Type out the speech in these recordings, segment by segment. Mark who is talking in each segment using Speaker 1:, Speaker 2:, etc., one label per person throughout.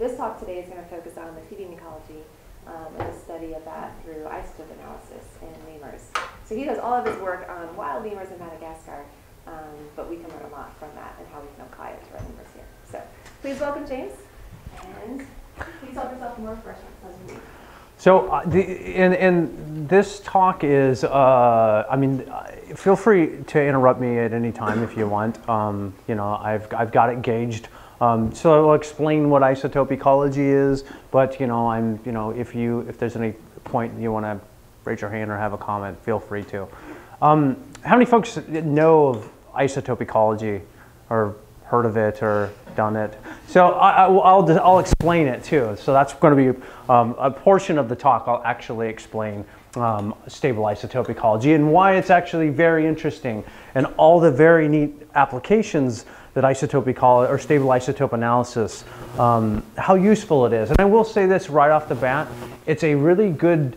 Speaker 1: this talk today is going to focus on the feeding ecology um, and the study of that through isotope analysis in lemurs. So he does all of his work on wild lemurs in Madagascar, um, but we can learn a lot from that and how we can apply it to our lemurs here. So please welcome James, and please help yourself more refreshments as we leave.
Speaker 2: So, uh, the, and, and this talk is, uh, I mean, uh, feel free to interrupt me at any time if you want. Um, you know, I've, I've got it gauged. Um, so I'll explain what isotope ecology is, but you know, I'm, you know, if you, if there's any point you want to raise your hand or have a comment, feel free to. Um, how many folks know of isotope ecology or heard of it or done it. So I, will I'll explain it too. So that's going to be um, a portion of the talk. I'll actually explain um, stable isotope ecology and why it's actually very interesting and all the very neat applications that isotope ecology or stable isotope analysis, um, how useful it is. And I will say this right off the bat, it's a really good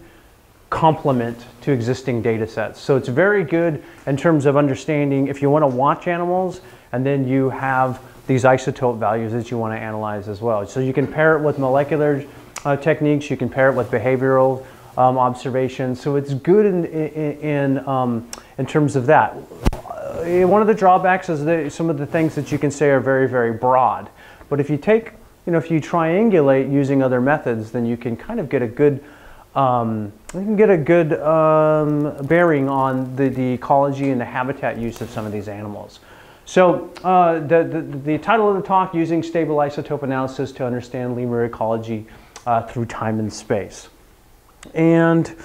Speaker 2: complement to existing data sets. So it's very good in terms of understanding if you want to watch animals and then you have these isotope values that you want to analyze as well. So you can pair it with molecular uh, techniques, you can pair it with behavioral um, observations. So it's good in, in, in, um, in terms of that. Uh, one of the drawbacks is that some of the things that you can say are very, very broad. But if you take, you know, if you triangulate using other methods, then you can kind of get a good um, you can get a good um, bearing on the, the ecology and the habitat use of some of these animals. So uh, the, the, the, title of the talk, Using Stable Isotope Analysis to Understand Lemur Ecology uh, Through Time and Space. And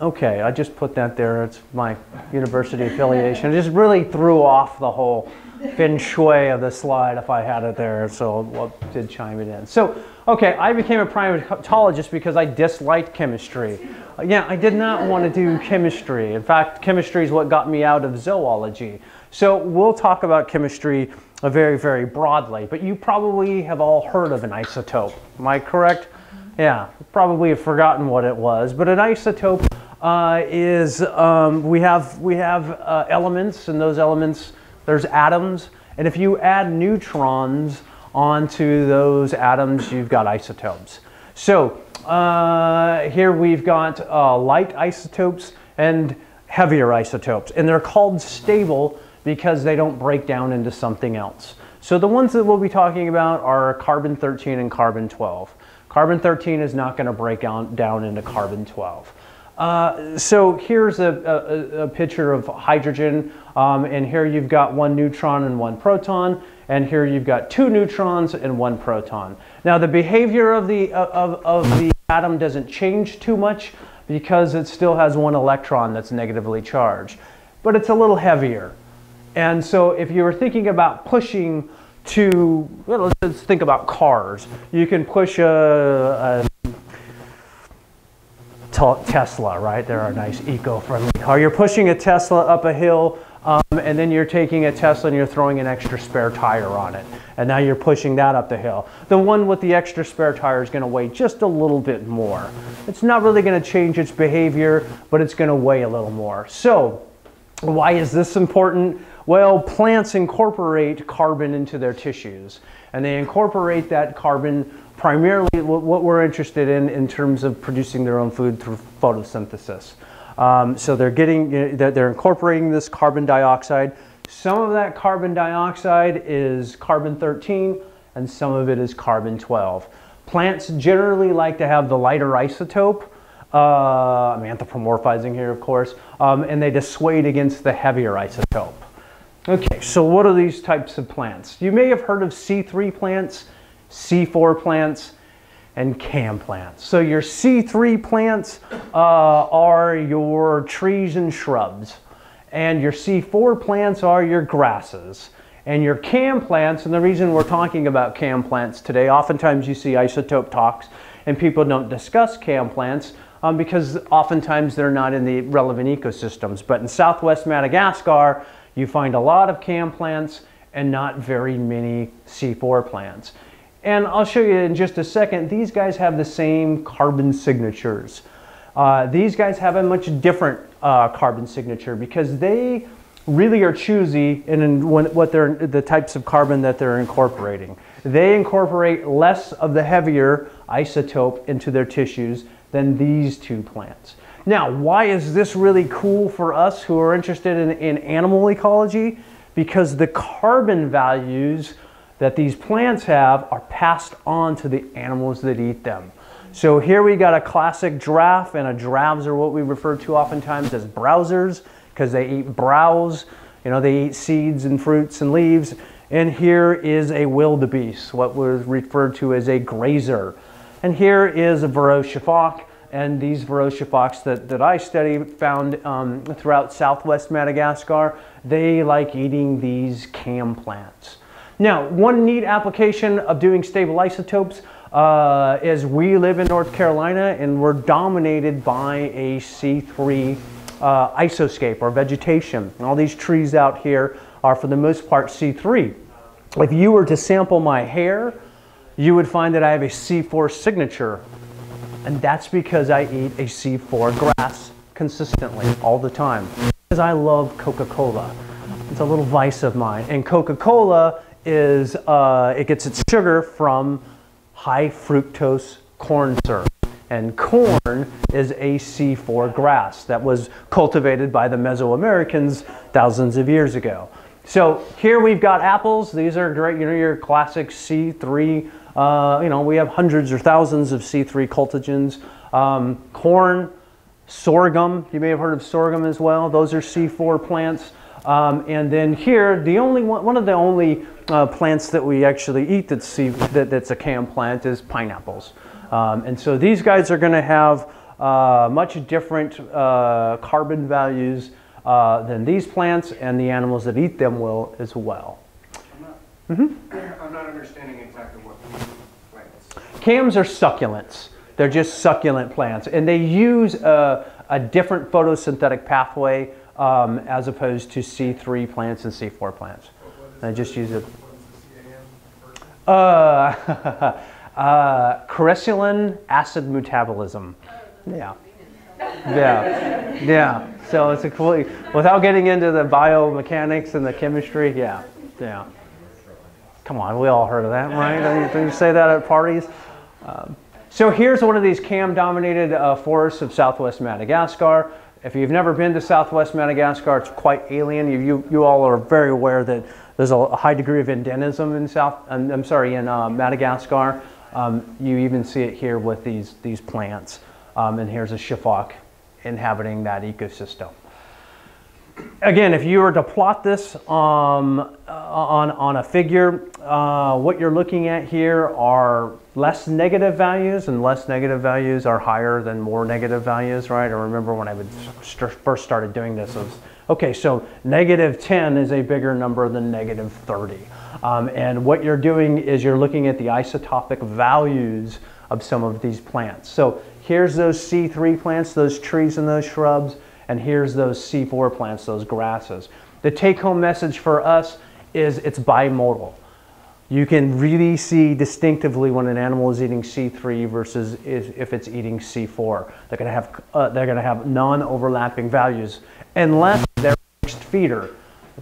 Speaker 2: okay, I just put that there. It's my university affiliation. It just really threw off the whole feng shui of the slide if I had it there, so what did chime it in. So, okay, I became a primatologist because I disliked chemistry. Yeah, I did not want to do chemistry. In fact, chemistry is what got me out of zoology. So we'll talk about chemistry uh, very, very broadly, but you probably have all heard of an isotope. Am I correct? Yeah, probably have forgotten what it was, but an isotope uh, is um, we have we have uh, elements, and those elements there's atoms, and if you add neutrons onto those atoms, you've got isotopes. So uh, here we've got uh, light isotopes and heavier isotopes, and they're called stable because they don't break down into something else. So the ones that we'll be talking about are carbon 13 and carbon 12. Carbon 13 is not going to break down, down into carbon 12. Uh, so here's a, a, a, picture of hydrogen, um, and here you've got one neutron and one proton, and here you've got two neutrons and one proton. Now the behavior of the, of, of the atom doesn't change too much because it still has one electron that's negatively charged, but it's a little heavier. And so if you were thinking about pushing to, well, let's think about cars. You can push a Tesla, right? They're a nice eco-friendly car. You're pushing a Tesla up a hill, um, and then you're taking a Tesla and you're throwing an extra spare tire on it. And now you're pushing that up the hill. The one with the extra spare tire is going to weigh just a little bit more. It's not really going to change its behavior, but it's going to weigh a little more. So why is this important? Well, plants incorporate carbon into their tissues, and they incorporate that carbon primarily what we're interested in in terms of producing their own food through photosynthesis. Um, so they're getting, that they're incorporating this carbon dioxide. Some of that carbon dioxide is carbon 13 and some of it is carbon 12. Plants generally like to have the lighter isotope. Uh, I'm anthropomorphizing here, of course, um, and they dissuade against the heavier isotope. Okay, so what are these types of plants? You may have heard of C3 plants, C4 plants, and CAM plants. So your C3 plants uh, are your trees and shrubs, and your C4 plants are your grasses. And your CAM plants, and the reason we're talking about CAM plants today, oftentimes you see isotope talks and people don't discuss CAM plants um, because oftentimes they're not in the relevant ecosystems. But in southwest Madagascar, you find a lot of CAM plants and not very many C4 plants. And I'll show you in just a second, these guys have the same carbon signatures. Uh, these guys have a much different uh, carbon signature because they really are choosy in, in when, what they're, the types of carbon that they're incorporating. They incorporate less of the heavier isotope into their tissues than these two plants. Now, why is this really cool for us who are interested in, in animal ecology? Because the carbon values that these plants have are passed on to the animals that eat them. So here we got a classic giraffe, and a giraffes are what we refer to oftentimes as browsers because they eat browse. You know, they eat seeds and fruits and leaves. And here is a wildebeest, what was referred to as a grazer. And here is a Verreaux and these Verreaux that, that I study found um, throughout southwest Madagascar, they like eating these cam plants. Now, one neat application of doing stable isotopes uh, is we live in North Carolina and we're dominated by a C3 uh, isoscape or vegetation. And all these trees out here are for the most part C3. If you were to sample my hair, you would find that I have a C4 signature. And that's because I eat a C4 grass consistently all the time. Because I love Coca-Cola. It's a little vice of mine. And Coca-Cola is, uh, it gets its sugar from high fructose corn syrup. And corn is a C4 grass that was cultivated by the Mesoamericans thousands of years ago. So here we've got apples. These are great, you know, your classic C3. Uh, you know, we have hundreds or thousands of C3 cultigens. Um, corn, sorghum, you may have heard of sorghum as well. Those are C4 plants. Um, and then here, the only one, one of the only uh, plants that we actually eat that's, that, that's a cam plant is pineapples. Um, and so these guys are going to have uh, much different uh, carbon values uh, than these plants, and the animals that eat them will as well.
Speaker 3: I'm not, mm -hmm. I'm not understanding exactly what plants.
Speaker 2: Cams are succulents. They're just succulent plants, and they use a, a different photosynthetic pathway um, as opposed to C3 plants and C4 plants. I just use it. Uh, uh, acid metabolism. Yeah. Yeah. Yeah. So it's a cool, without getting into the biomechanics and the chemistry, yeah. Yeah. Come on, we all heard of that, right? Don't you say that at parties? Um, so here's one of these cam-dominated uh, forests of southwest Madagascar. If you've never been to southwest Madagascar, it's quite alien. You, you, you all are very aware that there's a high degree of endemism in South, I'm, sorry, in uh, Madagascar. Um, you even see it here with these, these plants. Um, and here's a sifaka inhabiting that ecosystem. Again, if you were to plot this um, on, on a figure, uh, what you're looking at here are less negative values, and less negative values are higher than more negative values, right? I remember when I first started doing this, it was Okay, so negative 10 is a bigger number than negative 30. Um, and what you're doing is you're looking at the isotopic values of some of these plants. So here's those C3 plants, those trees and those shrubs, and here's those C4 plants, those grasses. The take home message for us is it's bimodal. You can really see distinctively when an animal is eating C3 versus if it's eating C4. They're going to have, uh, they're to have non-overlapping values unless feeder,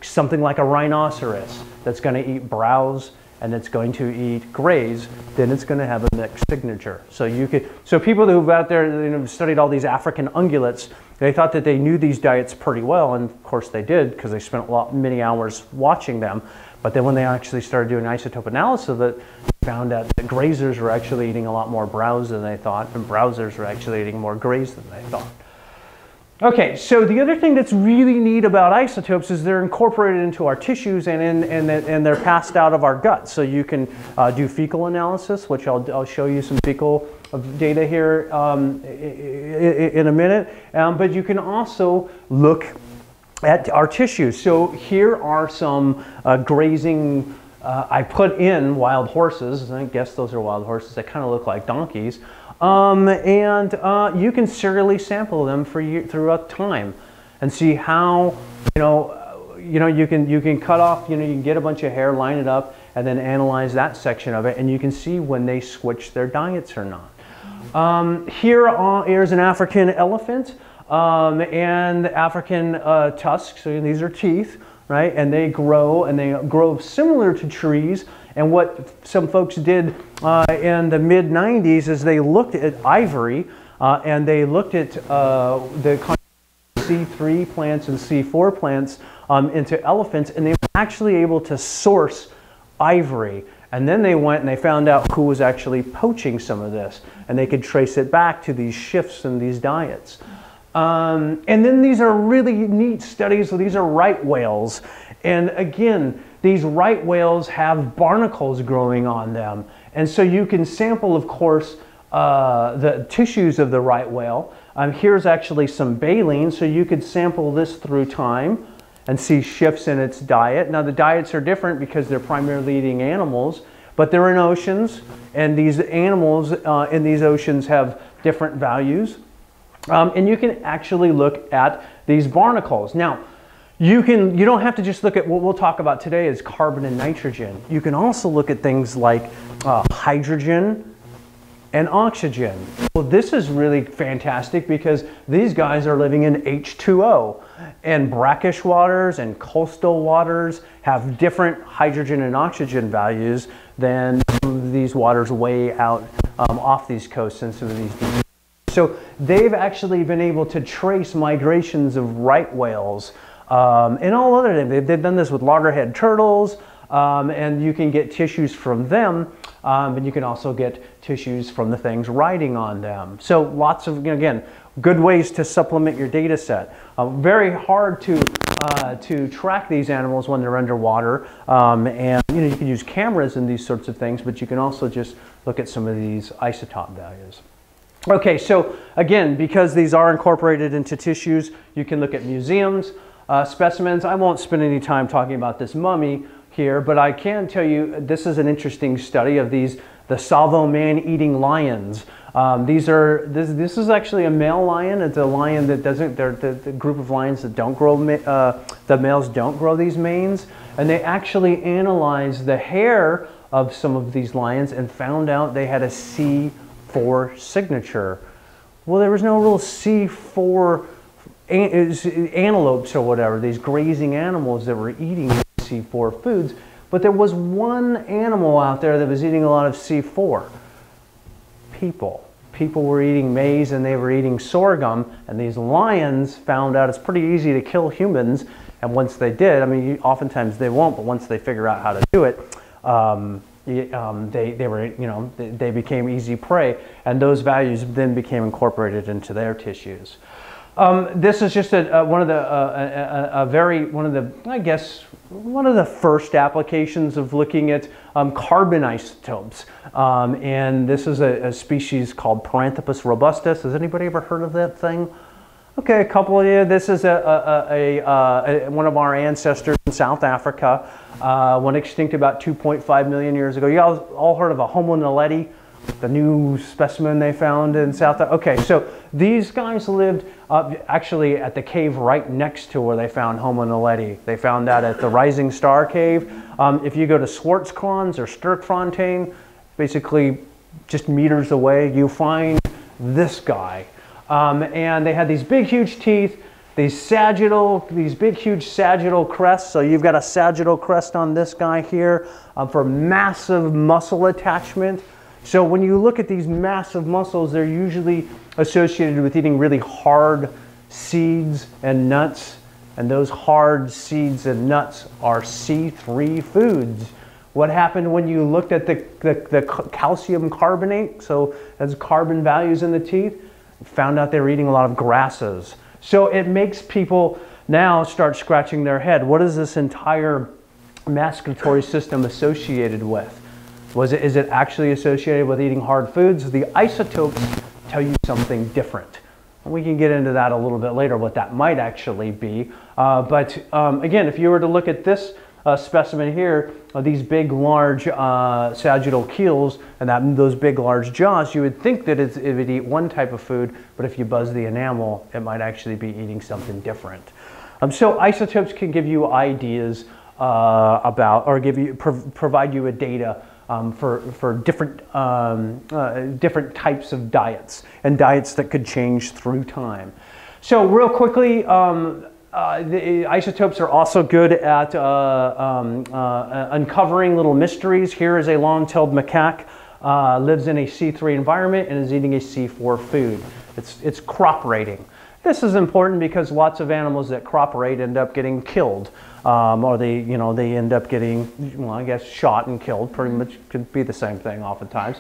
Speaker 2: something like a rhinoceros that's going to eat browse and it's going to eat graze, then it's going to have a mixed signature. So you could, so people who've out there you know, studied all these African ungulates, they thought that they knew these diets pretty well, and of course they did because they spent a lot, many hours watching them. But then when they actually started doing isotope analysis of it, found out that grazers were actually eating a lot more browse than they thought, and browsers were actually eating more graze than they thought. Okay, so the other thing that's really neat about isotopes is they're incorporated into our tissues and, in, and, and they're passed out of our gut. So you can uh, do fecal analysis, which I'll, I'll show you some fecal data here um, in a minute. Um, but you can also look at our tissues. So here are some uh, grazing, uh, I put in wild horses, I guess those are wild horses, they kind of look like donkeys. Um, and uh, you can serially sample them for year, throughout time and see how, you know, you know, you can, you can cut off, you know, you can get a bunch of hair, line it up, and then analyze that section of it, and you can see when they switch their diets or not. Um, here is an African elephant um, and African uh, tusks, so these are teeth. right? And they grow and they grow similar to trees. And what some folks did uh, in the mid 90s is they looked at ivory uh, and they looked at uh, the C3 plants and C4 plants um, into elephants, and they were actually able to source ivory. And then they went and they found out who was actually poaching some of this, and they could trace it back to these shifts in these diets. Um, and then these are really neat studies. These are right whales. And again, these right whales have barnacles growing on them. And so you can sample, of course, uh, the tissues of the right whale. Um, here's actually some baleen, so you could sample this through time and see shifts in its diet. Now the diets are different because they're primarily eating animals, but they're in oceans, and these animals uh, in these oceans have different values. Um, and you can actually look at these barnacles. Now, you can you don't have to just look at what we'll talk about today is carbon and nitrogen. You can also look at things like uh, hydrogen and oxygen. Well, this is really fantastic because these guys are living in H2O. And brackish waters and coastal waters have different hydrogen and oxygen values than these waters way out um, off these coasts and some of these deep so they've actually been able to trace migrations of right whales um, and all other things. They've, they've, done this with loggerhead turtles, um, and you can get tissues from them, um, and you can also get tissues from the things riding on them. So lots of, again, good ways to supplement your data set. Uh, very hard to, uh, to track these animals when they're underwater, um, and you, know, you can use cameras and these sorts of things, but you can also just look at some of these isotope values. Okay, so again, because these are incorporated into tissues, you can look at museums, uh, specimens. I won't spend any time talking about this mummy here, but I can tell you this is an interesting study of these, the Tsavo man-eating lions. Um, these are, this, this is actually a male lion. It's a lion that doesn't, they're the, the group of lions that don't grow, uh, the males don't grow these manes. And they actually analyzed the hair of some of these lions and found out they had a C4 signature. Well, there was no real C4 antelopes or whatever, these grazing animals that were eating C4 foods, but there was one animal out there that was eating a lot of C4 people. People were eating maize and they were eating sorghum, and these lions found out it's pretty easy to kill humans. And once they did, I mean, oftentimes they won't, but once they figure out how to do it, um, um, they, they were, you know, they, they became easy prey, and those values then became incorporated into their tissues. Um, this is just a, one of the uh, a, a, very one of the I guess one of the first applications of looking at um, carbon isotopes, um, and this is a, a, species called Paranthropus robustus. Has anybody ever heard of that thing? Okay, a couple of you. This is a, a, a, one of our ancestors in South Africa. Uh, went extinct about 2.5 million years ago. You all, all heard of a Homo naledi, the new specimen they found in South? Okay, so these guys lived up actually at the cave right next to where they found Homo naledi. They found that at the Rising Star Cave. Um, if you go to Swartkrans or Sterkfontein, basically just meters away, you find this guy. Um, and they had these big, huge teeth, these sagittal, these big, huge sagittal crests. So you've got a sagittal crest on this guy here uh, for massive muscle attachment. So when you look at these massive muscles, they're usually associated with eating really hard seeds and nuts. And those hard seeds and nuts are C3 foods. What happened when you looked at the, the, the calcium carbonate, so as carbon values in the teeth? found out they were eating a lot of grasses. So it makes people now start scratching their head. What is this entire masticatory system associated with? Was it, is it actually associated with eating hard foods? The isotopes tell you something different. And we can get into that a little bit later, what that might actually be. Uh, but um, again, if you were to look at this uh, specimen here, uh, these big, large uh, sagittal keels and that, those big, large jaws, you would think that it would eat one type of food, but if you buzz the enamel, it might actually be eating something different. Um, so isotopes can give you ideas uh, about, or give you, prov provide you with data um, for, for different, um, uh, different types of diets and diets that could change through time. So real quickly, um, uh, the isotopes are also good at uh, um, uh, uncovering little mysteries. Here is a long-tailed macaque, uh, lives in a C3 environment and is eating a C4 food. It's, it's crop raiding. This is important because lots of animals that crop raid end up getting killed. Um, or they, you know, they end up getting, well, I guess, shot and killed. Pretty much could be the same thing oftentimes.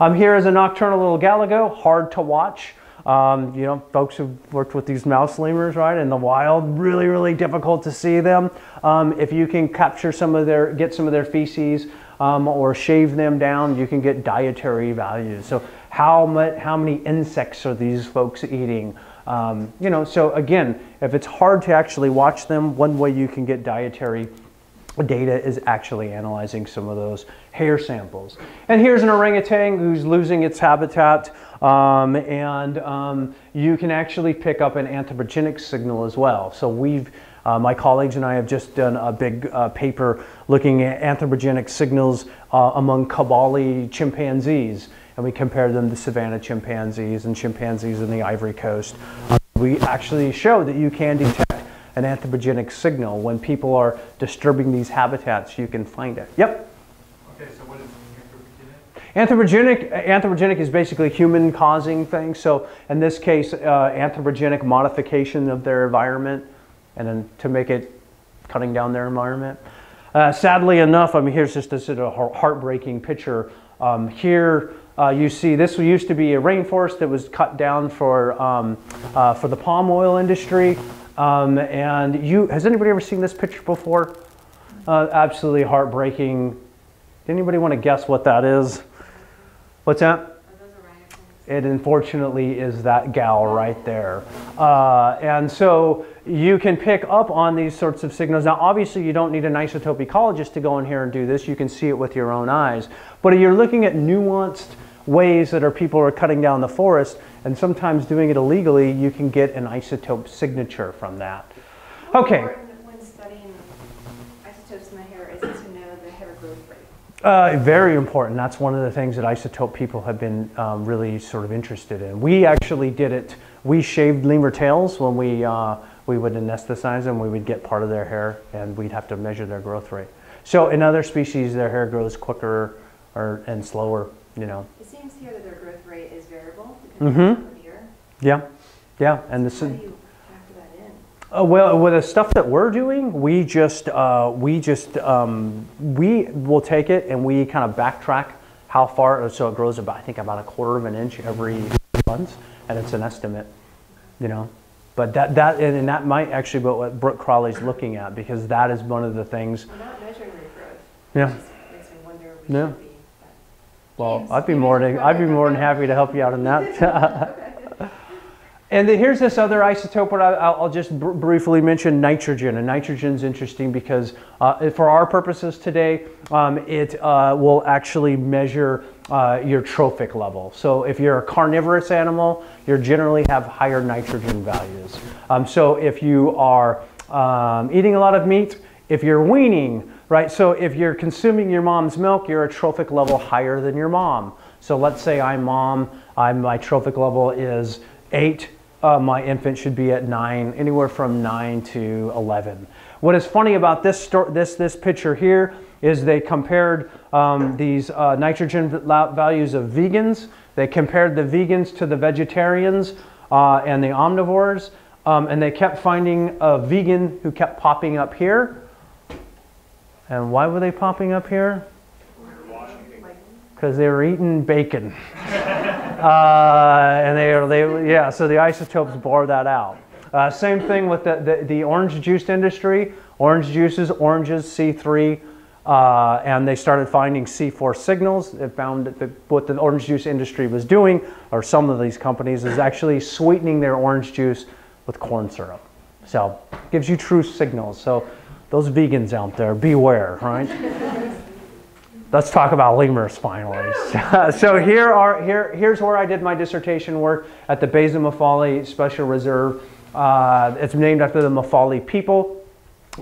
Speaker 2: Um, here is a nocturnal little galago, hard to watch. Um, you know, folks who've worked with these mouse lemurs, right, in the wild, really, really difficult to see them. Um, if you can capture some of their, get some of their feces um, or shave them down, you can get dietary values. So how, much, how many insects are these folks eating? Um, you know, so again, if it's hard to actually watch them, one way you can get dietary data is actually analyzing some of those hair samples. And here's an orangutan who's losing its habitat, um, and um, you can actually pick up an anthropogenic signal as well. So we've, uh, my colleagues and I have just done a big uh, paper looking at anthropogenic signals uh, among Kibale chimpanzees and we compared them to savanna chimpanzees and chimpanzees in the Ivory Coast. Um, we actually showed that you can detect an anthropogenic signal. When people are disturbing these habitats, you can find it. Yep?
Speaker 3: Okay, so what is anthropogenic?
Speaker 2: Anthropogenic, anthropogenic is basically human causing things. So in this case, uh, anthropogenic modification of their environment and then to make it cutting down their environment. Uh, sadly enough, I mean, here's just a sort of heartbreaking picture. Um, here, uh, you see, this used to be a rainforest that was cut down for, um, uh, for the palm oil industry. Um, and you, has anybody ever seen this picture before? Uh, absolutely heartbreaking. Anybody want to guess what that is? What's that? It unfortunately is that gal right there. Uh, and so you can pick up on these sorts of signals. Now, obviously, you don't need an isotope ecologist to go in here and do this. You can see it with your own eyes. But you're looking at nuanced ways that are people are cutting down the forest and sometimes doing it illegally, you can get an isotope signature from that. Okay.
Speaker 1: When studying isotopes in the hair is to know the hair growth rate.
Speaker 2: Uh, very important. That's one of the things that isotope people have been um, really sort of interested in. We actually did it. We shaved lemur tails when we uh, we would anesthetize them. We would get part of their hair, and we'd have to measure their growth rate. So in other species, their hair grows quicker or and slower. You know.
Speaker 1: Here that their growth rate is variable
Speaker 2: Mm-hmm. Yeah, yeah, and this
Speaker 1: How
Speaker 2: is.
Speaker 1: do you factor that in?
Speaker 2: Uh, well, with the stuff that we're doing, we just uh, we just um, we will take it and we kind of backtrack how far. So it grows about I think about a quarter of an inch every month, and it's an estimate, you know. But that that and, and that might actually be what Brooke Crowley's looking at because that is one of the things.
Speaker 1: We're not measuring regrowth.
Speaker 2: Yeah.
Speaker 1: It just makes me wonder we
Speaker 2: Yeah. Well,
Speaker 1: James,
Speaker 2: I'd be more than I'd be more than happy to help you out on that. And then here's this other isotope, what I, I'll I'll just br- briefly mention nitrogen. And nitrogen's interesting because uh, for our purposes today, um, it uh, will actually measure uh, your trophic level. So if you're a carnivorous animal, you generally have higher nitrogen values. Um, so if you are um, eating a lot of meat, if you're weaning, right? So if you're consuming your mom's milk, you're a trophic level higher than your mom. So let's say I'm mom, I'm, my trophic level is eight, uh, my infant should be at nine, anywhere from nine to 11. What is funny about this, this, this picture here is they compared um, these uh, nitrogen values of vegans. They compared the vegans to the vegetarians uh, and the omnivores, um, and they kept finding a vegan who kept popping up here. And why were they popping up here? Because they were eating bacon. Uh, and they are, they, yeah, so the isotopes bore that out. Uh, same thing with the, the, the orange juice industry. Orange juices, oranges, C3, uh, and they started finding C4 signals. They found that the, what the orange juice industry was doing, or some of these companies, is actually sweetening their orange juice with corn syrup. So gives you true signals. So those vegans out there, beware, right? Let's talk about lemurs finally. so here are here here's where I did my dissertation work at the Mahafaly Special Reserve. Uh, it's named after the Mahafaly people,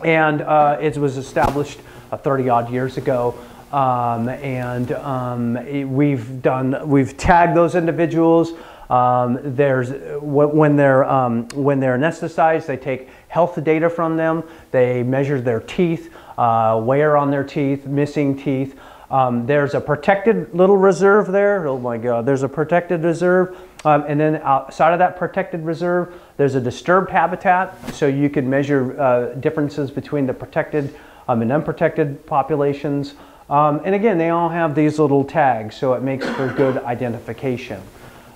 Speaker 2: and uh, it was established uh, 30 odd years ago. Um, and um, it- we've done we've tagged those individuals. Um, there's when they're um, when they're anesthetized, they take health data from them. They measure their teeth, uh, wear on their teeth, missing teeth. Um, there's a protected little reserve there. Oh my God, there's a protected reserve. Um, and then outside of that protected reserve, there's a disturbed habitat. So you can measure uh, differences between the protected um, and unprotected populations. Um, and again, they all have these little tags, so it makes for good identification.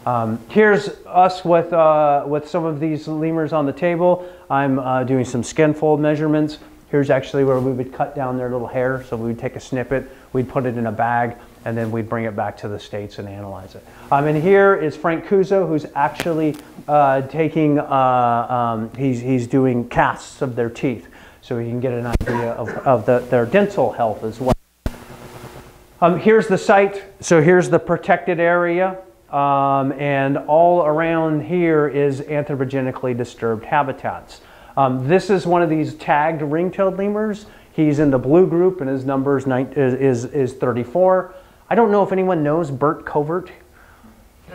Speaker 2: Um, here's us with, uh, with some of these lemurs on the table. I'm uh, doing some skin fold measurements. Here's actually where we would cut down their little hair. So we would take a snippet, we'd put it in a bag, and then we'd bring it back to the States and analyze it. Um, and here is Frank Cuozzo, who's actually uh, taking, uh, um, he's, he's doing casts of their teeth. So we can get an idea of, of the, their dental health as well. Um, here's the site. So here's the protected area. Um, and all around here is anthropogenically disturbed habitats. Um, this is one of these tagged ring-tailed lemurs. He's in the blue group and his number is, nine, is, is 34. I don't know if anyone knows Bert Covert.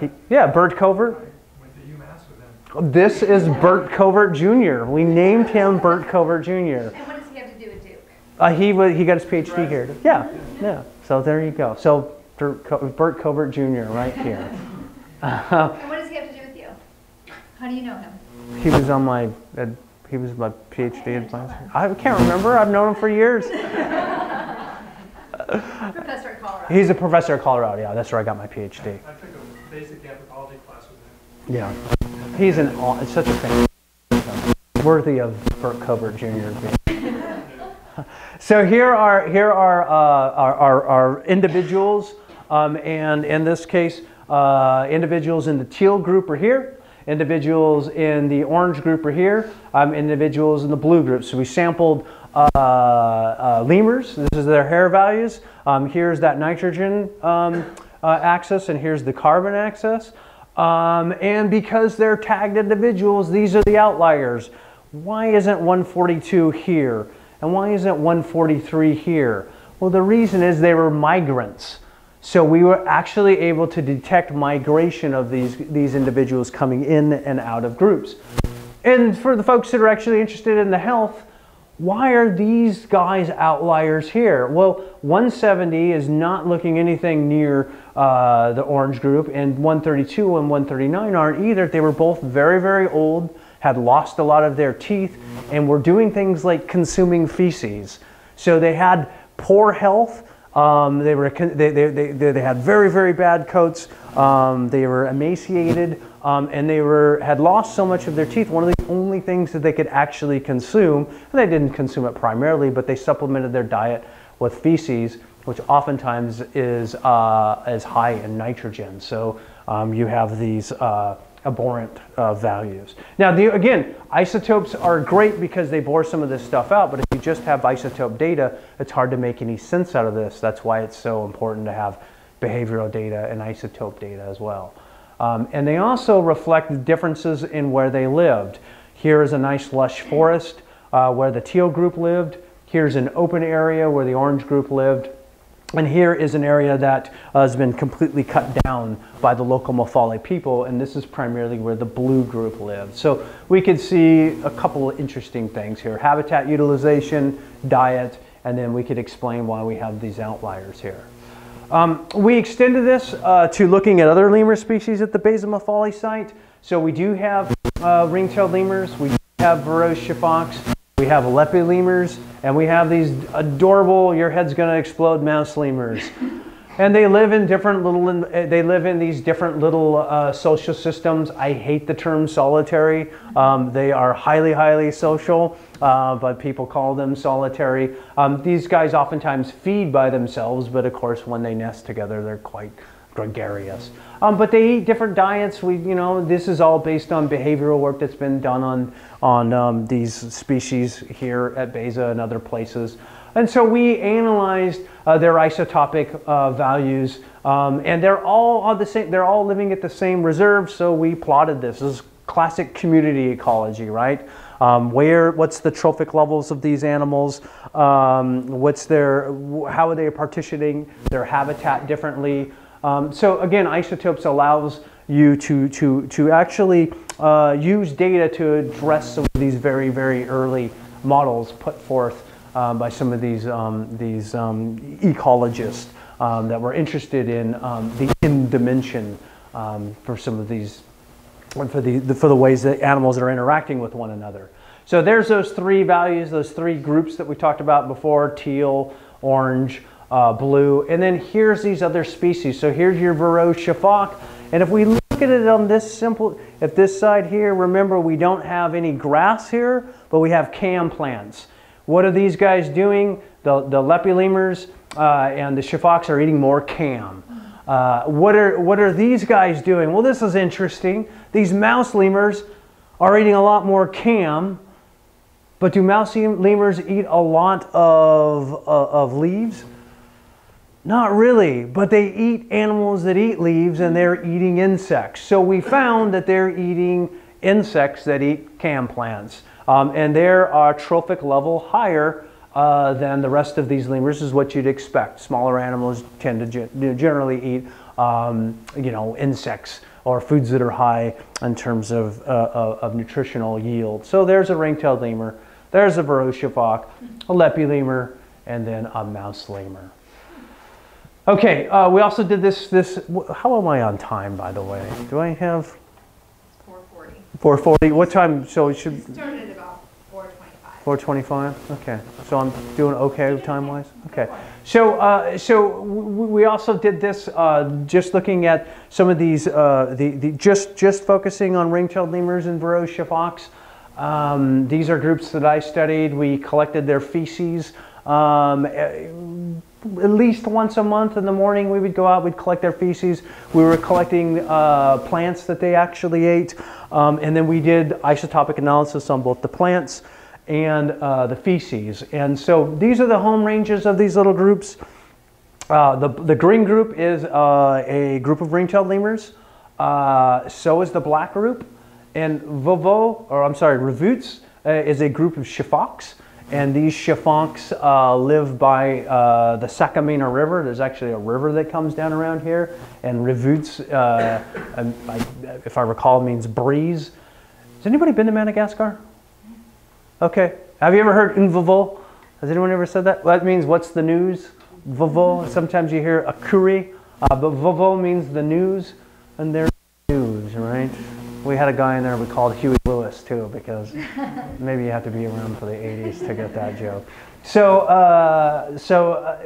Speaker 2: He, yeah, Bert Covert.
Speaker 4: Went to UMass with him.
Speaker 2: This is Bert Covert Jr. We named him Bert Covert Jr.
Speaker 5: And what does he have to do with Duke?
Speaker 2: Uh, he, he got his PhD here. Yeah, yeah. So there you go. So Bert Co- Covert Jr. right here.
Speaker 5: And what does he have to do with you? How do you know him?
Speaker 2: He was on my, uh, he was my PhD advisor. I can't remember. I've known him for years.
Speaker 5: Professor at Colorado.
Speaker 2: He's a professor at Colorado. Yeah, that's where I got my PhD.
Speaker 4: I took a basic anthropology class with him.
Speaker 2: Yeah. He's an aw- it's such a fan. Worthy of Bert Covert Jr. being- so here are here are uh, our, our, our individuals, um, and in this case, uh, individuals in the teal group are here. Individuals in the orange group are here. Um, individuals in the blue group. So we sampled uh, uh, lemurs. This is their hair values. Um, here's that nitrogen um, uh, axis, and here's the carbon axis. Um, and because they're tagged individuals, these are the outliers. Why isn't 142 here? And why isn't 143 here? Well, the reason is they were migrants. So we were actually able to detect migration of these, these individuals coming in and out of groups. And for the folks that are actually interested in the health, why are these guys outliers here? Well, 170 is not looking anything near uh, the orange group, and 132 and 139 aren't either. They were both very, very old, had lost a lot of their teeth, and were doing things like consuming feces. So they had poor health. Um, they, were, they, they, they, they had very, very bad coats. Um, they were emaciated, um, and they were, had lost so much of their teeth. One of the only things that they could actually consume, and they didn't consume it primarily, but they supplemented their diet with feces, which oftentimes is, uh, is high in nitrogen. So um, you have these uh, abhorrent uh, values. Now, the, again, isotopes are great because they bore some of this stuff out, but if you just have isotope data, it's hard to make any sense out of this. That's why it's so important to have behavioral data and isotope data as well. Um, and they also reflect the differences in where they lived. Here is a nice lush forest uh, where the teal group lived. Here's an open area where the orange group lived. And here is an area that uh, has been completely cut down by the local Mahafaly people, and this is primarily where the blue group lived. So we could see a couple of interesting things here. Habitat utilization, diet, and then we could explain why we have these outliers here. Um, we extended this uh, to looking at other lemur species at the Beza Mahafaly site. So we do have uh, ring-tailed lemurs, we have Verreaux's fox, we have leopard lemurs, and we have these adorable, your head's gonna explode mouse lemurs. And they live in different little, they live in these different little uh, social systems. I hate the term solitary. Um, they are highly, highly social, uh, but people call them solitary. Um, these guys oftentimes feed by themselves, but of course, when they nest together, they're quite gregarious. Um, but they eat different diets. We, you know, this is all based on behavioral work that's been done on on um, these species here at Beza and other places. And so we analyzed uh, their isotopic uh, values, um, and they're all on the same. They're all living at the same reserve. So we plotted this. This is classic community ecology, right? Um, where, what's the trophic levels of these animals? Um, what's their, how are they partitioning their habitat differently? Um, so again, isotopes allows you to, to, to actually uh, use data to address some of these very, very early models put forth um, by some of these, um, these um, ecologists um, that were interested in um, the in dimension um, for some of these, for the, for the ways that animals are interacting with one another. So there's those three values, those three groups that we talked about before, teal, orange, uh, blue, and then here's these other species. So here's your Verreaux sifaka, and if we look at it on this simple, at this side here, remember we don't have any grass here, but we have cam plants. What are these guys doing? The, the lepilemurs uh, and the sifakas are eating more cam. Uh, what, are, what are these guys doing? Well, this is interesting. These mouse lemurs are eating a lot more cam, but do mouse lemurs eat a lot of, of, of leaves? Not really, but they eat animals that eat leaves and they're eating insects. So we found that they're eating insects that eat cam plants. Um, and they're a trophic level higher uh, than the rest of these lemurs is what you'd expect. Smaller animals tend to gen generally eat um, you know, insects or foods that are high in terms of, uh, of, of nutritional yield. So there's a ring-tailed lemur, there's a Verreaux sifaka, a lepilemur, and then a mouse lemur. Okay, uh, we also did this, this, how am I on time, by the way? Do I have
Speaker 5: Four forty.
Speaker 2: 440? What time, so it should,
Speaker 5: Started about four twenty-five.
Speaker 2: 425? Okay, so I'm doing okay time-wise? Okay. So, uh, so we also did this, uh, just looking at some of these, uh, the, the, just, just focusing on ring-tailed lemurs and Verreaux sifakas. Um, these are groups that I studied. We collected their feces. Um, at least once a month in the morning we would go out we'd collect their feces. We were collecting uh, plants that they actually ate. Um, and then we did isotopic analysis on both the plants and uh, the feces. And so these are the home ranges of these little groups. Uh, the, the green group is uh, a group of ring-tailed lemurs. Uh, so is the black group. And vovo or i'm sorry revoots uh, is a group of sifakas and these sifakas uh, live by uh, the Sakamena River. There's actually a river that comes down around here. And Revoots, uh, I, if I recall, means breeze. Has anybody been to Madagascar? Okay. Have you ever heard Nvovo? Has anyone ever said that? Well, that means what's the news? Vovo. Sometimes you hear Akuri, uh, but Vovo means the news, and there's news, right? We had a guy in there we called Huey Lewis too, because maybe you have to be around for the 80s to get that joke. So, uh, so uh,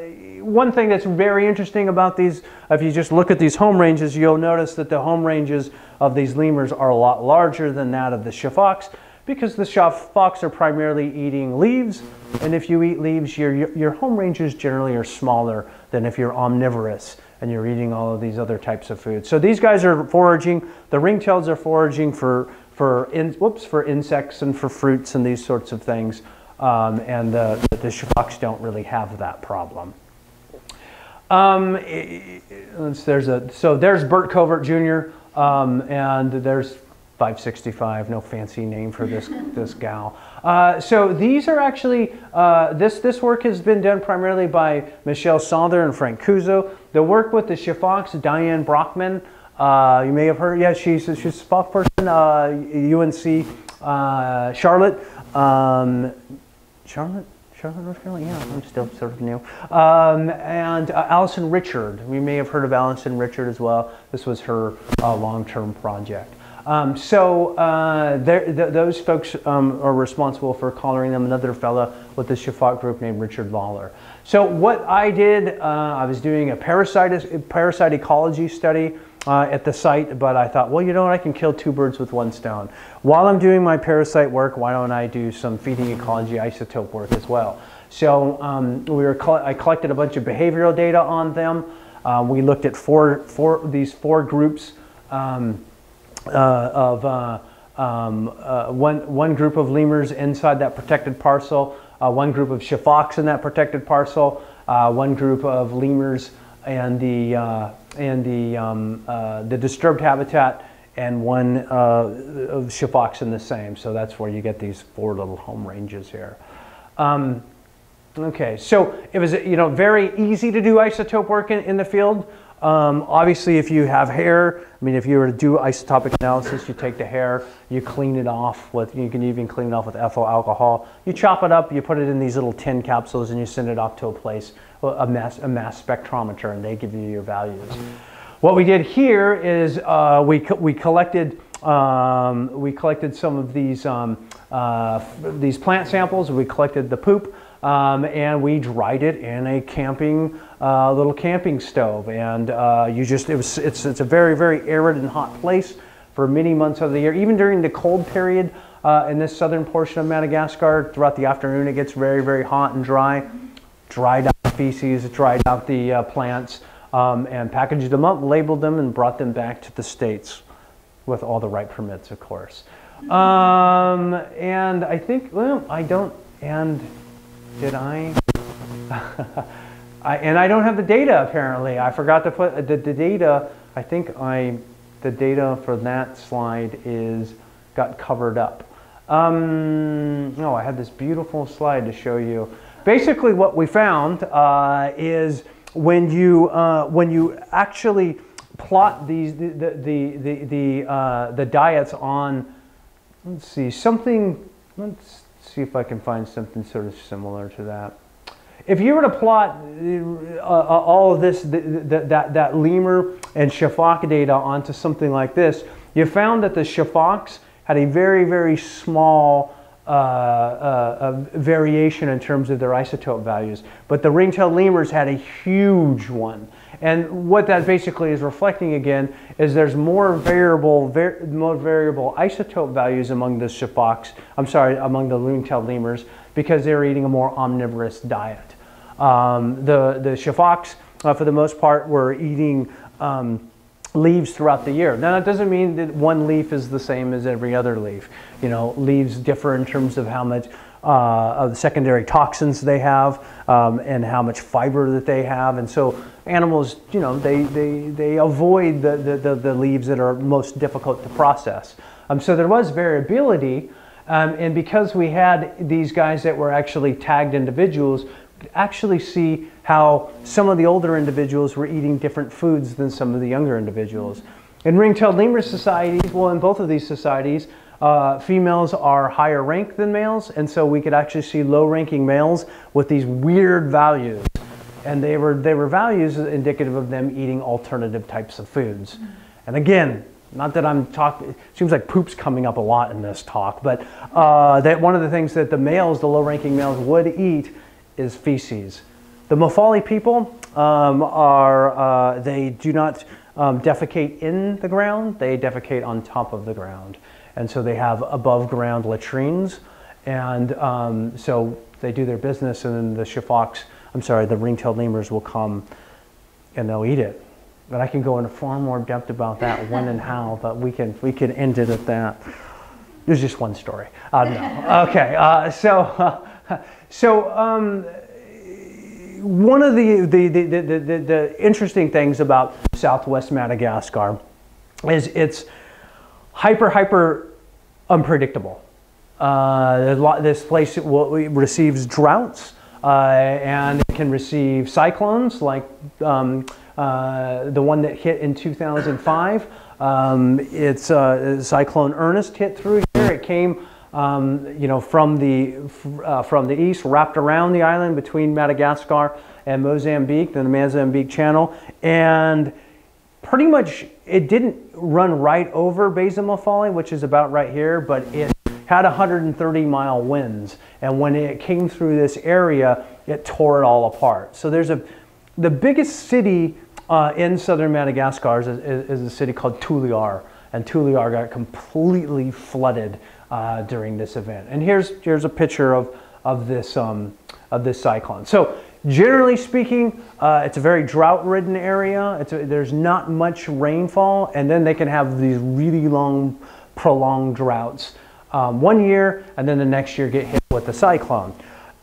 Speaker 2: one thing that's very interesting about these, if you just look at these home ranges, you'll notice that the home ranges of these lemurs are a lot larger than that of the sifakas because the sifakas are primarily eating leaves, and if you eat leaves, your, your home ranges generally are smaller than if you're omnivorous and you're eating all of these other types of foods. So these guys are foraging. The ringtails are foraging for for in, whoops for insects and for fruits and these sorts of things. Um, and the, the sifakas don't really have that problem. Um, there's a so there's Bert Covert Jr. Um, and there's 565, no fancy name for this, this gal. Uh, so these are actually, uh, this, this work has been done primarily by Michelle Sauther and Frank Cuozzo. The work with the Sifakas, Diane Brockman, uh, you may have heard, yeah, she's, she's a spokesperson, UNC uh, Charlotte. Um, Charlotte? Charlotte, North Carolina? Yeah, I'm still sort of new. Um, and uh, Alison Richard. We may have heard of Alison Richard as well. This was her uh, long-term project. Um, so uh, th those folks um, are responsible for collaring them. Another fella with the Sifaka group named Richard Lawler. So what I did, uh, I was doing a parasite, parasite ecology study uh, at the site, but I thought, well, you know what, I can kill two birds with one stone. While I'm doing my parasite work, why don't I do some feeding ecology isotope work as well? So um, we were I collected a bunch of behavioral data on them. Uh, we looked at four, four, these four groups. Um, of uh, um, uh, one, one group of lemurs inside that protected parcel, one group of sifakas in that protected parcel, one group of lemurs and the, and the, um, the disturbed habitat, and one of sifakas in the same. So that's where you get these four little home ranges here. Um, Okay, so it was you know very easy to do isotope work in, in the field. Um, obviously, if you have hair, I mean, if you were to do isotopic analysis, you take the hair, you clean it off with, you can even clean it off with ethyl alcohol. You chop it up, you put it in these little tin capsules, and you send it off to a place, a mass, a mass spectrometer, and they give you your values. What we did here is uh, we, co- we collected um, we collected some of these um, uh, these plant samples. We collected the poop um, and we dried it in a camping uh, little camping stove. And uh, you just it was it's it's a very very arid and hot place for many months of the year. Even during the cold period uh, in this southern portion of Madagascar, throughout the afternoon it gets very very hot and dry. Dried out the feces, dried out the uh, plants, um, and packaged them up, labeled them, and brought them back to the states with all the right permits, of course. Um, and I think, well, I don't, and did I? I? And I don't have the data apparently. I forgot to put the, the data. I think I, the data for that slide is got covered up. Um, no, I had this beautiful slide to show you. Basically, what we found uh, is when you uh, when you actually plot these the the the the, uh, the diets on let's see something let's see if I can find something sort of similar to that. If you were to plot uh, uh all of this, the, that, that lemur and Sifaka data onto something like this, you found that the Sifakas had a very, very small uh, uh, variation in terms of their isotope values. But the ringtail lemurs had a huge one. And what that basically is reflecting again is there's more variable, var more variable isotope values among the sifakas, I'm sorry, among the ring-tailed lemurs because they're eating a more omnivorous diet. Um, the, the sifakas, uh, for the most part, were eating um, leaves throughout the year. Now that doesn't mean that one leaf is the same as every other leaf. You know, leaves differ in terms of how much uh, of the secondary toxins they have um, and how much fiber that they have. And so animals, you know, they, they, they avoid the, the, the, leaves that are most difficult to process. Um, so there was variability. Um, and because we had these guys that were actually tagged individuals, actually see how some of the older individuals were eating different foods than some of the younger individuals. In ring-tailed lemur societies, well, in both of these societies, uh, females are higher ranked than males, and so we could actually see low-ranking males with these weird values. And they were, they were values indicative of them eating alternative types of foods. And again, not that I'm talking, it seems like poop's coming up a lot in this talk, but uh, that one of the things that the males, the low-ranking males, would eat is feces. The Mahafaly people um, are, uh, they do not um, defecate in the ground, they defecate on top of the ground. And so they have above ground latrines. And um, so they do their business, and then the sifakas, I'm sorry, the ring-tailed lemurs will come and they'll eat it. But I can go into far more depth about that when and how, but we can, we can end it at that. There's just one story. Uh, no. Okay, uh, so, uh, so um, one of the, the, the, the, the, the interesting things about southwest Madagascar is it's hyper, hyper unpredictable. Uh, this place receives droughts uh, and it can receive cyclones like um, uh, the one that hit in 2005. Um, it's uh, Cyclone Ernest hit through here. It came um, you know, from the, uh, from the east, wrapped around the island between Madagascar and Mozambique, then the Mozambique Channel, and pretty much it didn't run right over Beza Mahafaly, which is about right here, but it had 130 mile winds. And when it came through this area, it tore it all apart. So there's a, the biggest city uh, in southern Madagascar is, is, is, a city called Tulear. And Tulear got completely flooded uh, during this event. And here's, here's a picture of, of, this, um, of this cyclone. So generally speaking, uh, it's a very drought-ridden area. A, there's not much rainfall, and then they can have these really long, prolonged droughts. Um, one year, and then the next year get hit with a cyclone.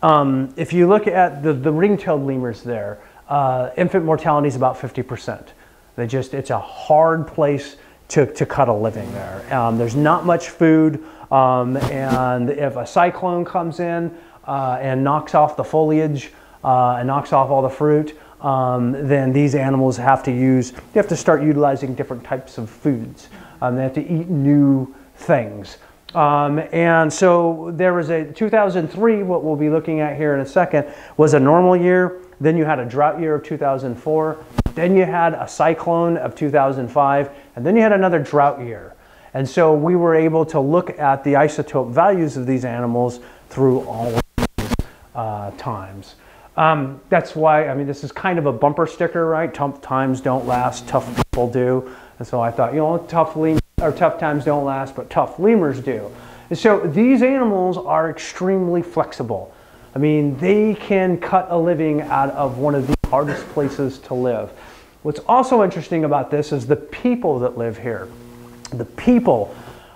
Speaker 2: Um, if you look at the, the ring-tailed lemurs there, uh, infant mortality is about 50%. They just, it's a hard place to, to cut a living there. Um, there's not much food. Um, and if a cyclone comes in uh, and knocks off the foliage uh, and knocks off all the fruit, um, then these animals have to use, they have to start utilizing different types of foods. Um, they have to eat new things. Um, and so there was a 2003, what we'll be looking at here in a second, was a normal year. Then you had a drought year of 2004. Then you had a cyclone of 2005. And then you had another drought year. And so we were able to look at the isotope values of these animals through all of these uh, times. Um, that's why, I mean, this is kind of a bumper sticker, right? Tough times don't last, tough people do. And so I thought, you know, tough, lemurs, or tough times don't last, but tough lemurs do. And so these animals are extremely flexible. I mean, they can cut a living out of one of the hardest places to live. What's also interesting about this is the people that live here. The people,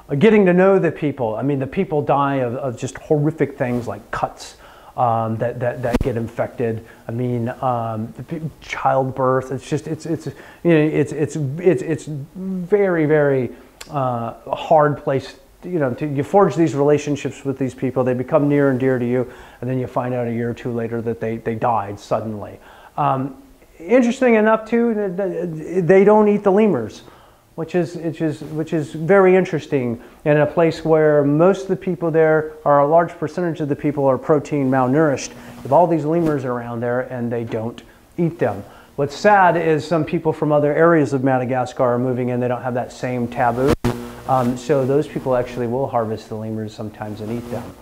Speaker 2: uh, getting to know the people. I mean, the people die of, of just horrific things like cuts um, that, that, that get infected. I mean, um, childbirth. It's just it's it's you know it's it's it's it's very very uh, hard place. You know, to, you forge these relationships with these people. They become near and dear to you, and then you find out a year or two later that they they died suddenly. Um, interesting enough, too, they don't eat the lemurs which is, which is, which is very interesting in a place where most of the people there, or a large percentage of the people are protein malnourished. With all these lemurs around there and they don't eat them. What's sad is some people from other areas of Madagascar are moving in, they don't have that same taboo. Um, so those people actually will harvest the lemurs sometimes and eat them.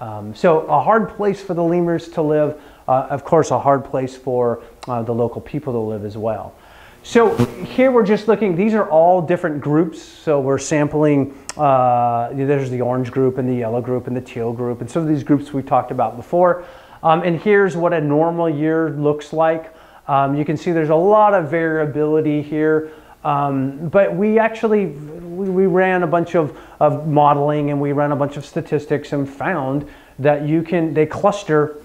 Speaker 2: Um, so a hard place for the lemurs to live, uh, of course a hard place for uh, the local people to live as well. So here we're just looking, these are all different groups. So we're sampling, uh, there's the orange group and the yellow group and the teal group and some of these groups we talked about before. Um, and here's what a normal year looks like. Um, you can see there's a lot of variability here. Um, but we actually, we, we, ran a bunch of, of modeling and we ran a bunch of statistics and found that you can, they cluster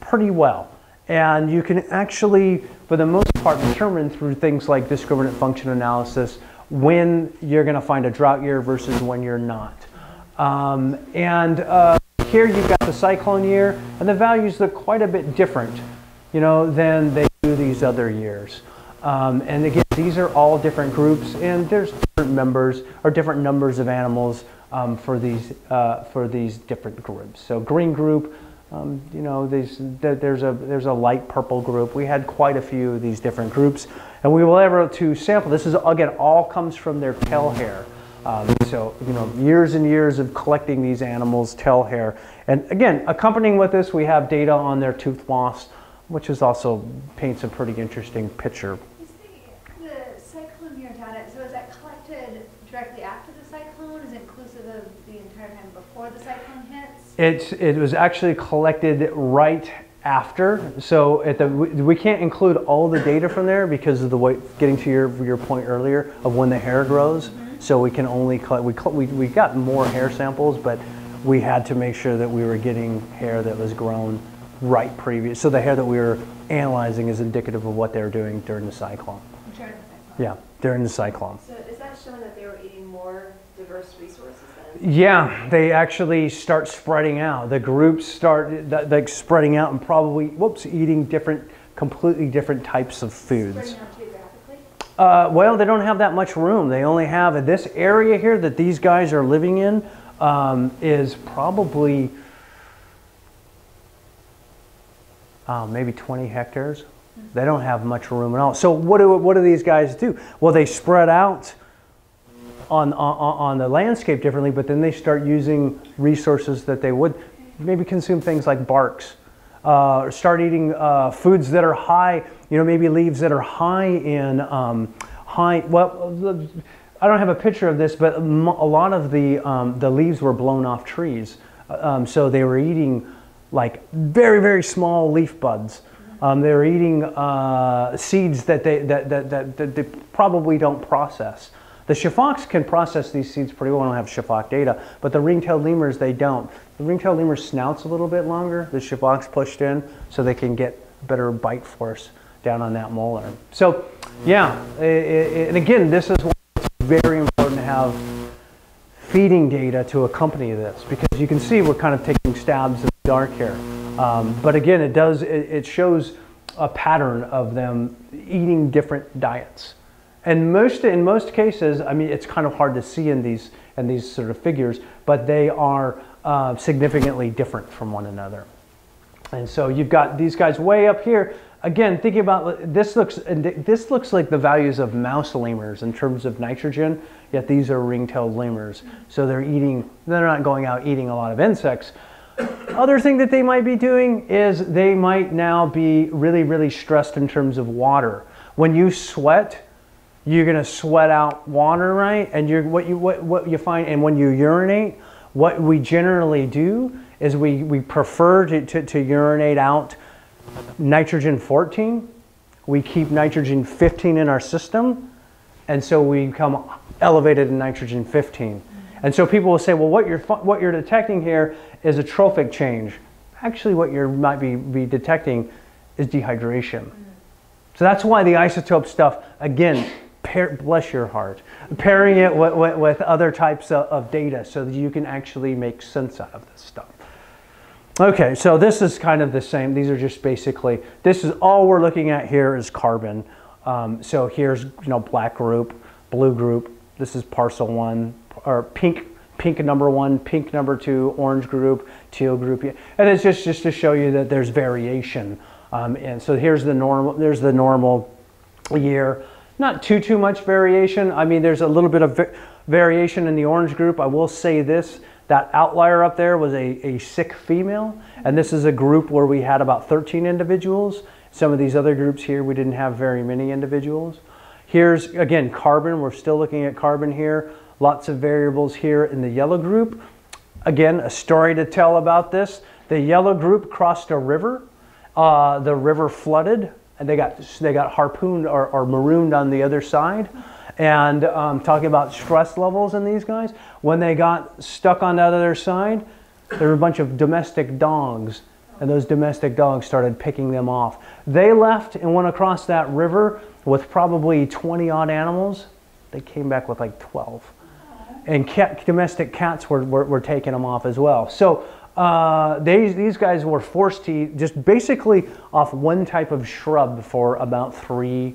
Speaker 2: pretty well. And you can actually, for the most part, determined through things like discriminant function analysis when you're going to find a drought year versus when you're not. Um, and uh, here you've got the cyclone year, and the values look quite a bit different, you know, than they do these other years. Um, and again, these are all different groups, and there's different members or different numbers of animals um, for these uh, for these different groups. So green group um, you know, there's, there's, a, there's a light purple group. We had quite a few of these different groups. And we were able to sample. This is, again, all comes from their tail hair. Um, so, you know, years and years of collecting these animals' tail hair. And again, accompanying with this, we have data on their tooth loss, which is also paints a pretty interesting picture.
Speaker 5: Is the, the cyclone year data, so is that collected directly after the cyclone? Is it inclusive of the entire time before the cyclone
Speaker 2: it was actually collected right after. So at the, we can't include all the data from there because of the way, getting to your, your point earlier of when the hair grows. Mm-hmm. So we can only collect, we, we, we got more hair samples, but we had to make sure that we were getting hair that was grown right previous. So the hair that we were analyzing is indicative of what they were doing during the cyclone.
Speaker 5: During the cyclone.
Speaker 2: Yeah, during the cyclone.
Speaker 1: So is that showing that they were eating more diverse resources?
Speaker 2: Yeah, they actually start spreading out. The groups start like spreading out and probably, whoops, eating different, completely different types of foods. Uh, well, they don't have that much room. They only have this area here that these guys are living in um, is probably uh, maybe 20 hectares. They don't have much room at all. So what do what do these guys do? Well, they spread out on, on, on the landscape differently, but then they start using resources that they would maybe consume things like barks, uh, or start eating uh, foods that are high, you know, maybe leaves that are high in um, high, well, I don't have a picture of this, but a lot of the, um, the leaves were blown off trees. Um, so they were eating like very, very small leaf buds. Um, they were eating uh, seeds that they, that, that, that, that they probably don't process. The Sifakas can process these seeds pretty well. I have Sifaka data, but the ring-tailed lemurs, they don't. The ring-tailed lemur snout's a little bit longer. The Sifaka's pushed in so they can get better bite force down on that molar. So, yeah, it, it, and again, this is why it's very important to have feeding data to accompany this because you can see we're kind of taking stabs in the dark here. Um, but again, it does, it, it shows a pattern of them eating different diets. And most, in most cases, I mean, it's kind of hard to see in these, in these sort of figures, but they are uh, significantly different from one another. And so you've got these guys way up here. Again, thinking about this looks this looks like the values of mouse lemurs in terms of nitrogen. Yet these are ring-tailed lemurs, so they're eating. They're not going out eating a lot of insects. Other thing that they might be doing is they might now be really, really stressed in terms of water. When you sweat, you're going to sweat out water, right? And you're what you what, what you find, and when you urinate, what we generally do is we, we prefer to, to, to urinate out nitrogen 14. We keep nitrogen 15 in our system, and so we become elevated in nitrogen 15. And so people will say, well, what you're, what you're detecting here is a trophic change. Actually, what you might be, be detecting is dehydration. So that's why the isotope stuff, again, pair, bless your heart, pairing it with, with, with other types of, of data so that you can actually make sense out of this stuff. Okay, so this is kind of the same. These are just basically, this is all we're looking at here is carbon. Um, so here's, you know, black group, blue group. This is parcel one, or pink, pink number one, pink number two, orange group, teal group. And it's just, just to show you that there's variation. Um, and so here's the normal, there's the normal year. Not too, too much variation. I mean, there's a little bit of variation in the orange group. I will say this, that outlier up there was a, a sick female, and this is a group where we had about 13 individuals. Some of these other groups here, we didn't have very many individuals. Here's, again, carbon. We're still looking at carbon here. Lots of variables here in the yellow group. Again, a story to tell about this. The yellow group crossed a river. Uh, the river flooded, and they got, they got harpooned or, or marooned on the other side and um, talking about stress levels in these guys. When they got stuck on that other side, there were a bunch of domestic dogs, and those domestic dogs started picking them off. They left and went across that river with probably 20 odd animals. They came back with like 12. And cat, domestic cats were, were, were, taking them off as well. So uh, they, these guys were forced to eat just basically off one type of shrub for about three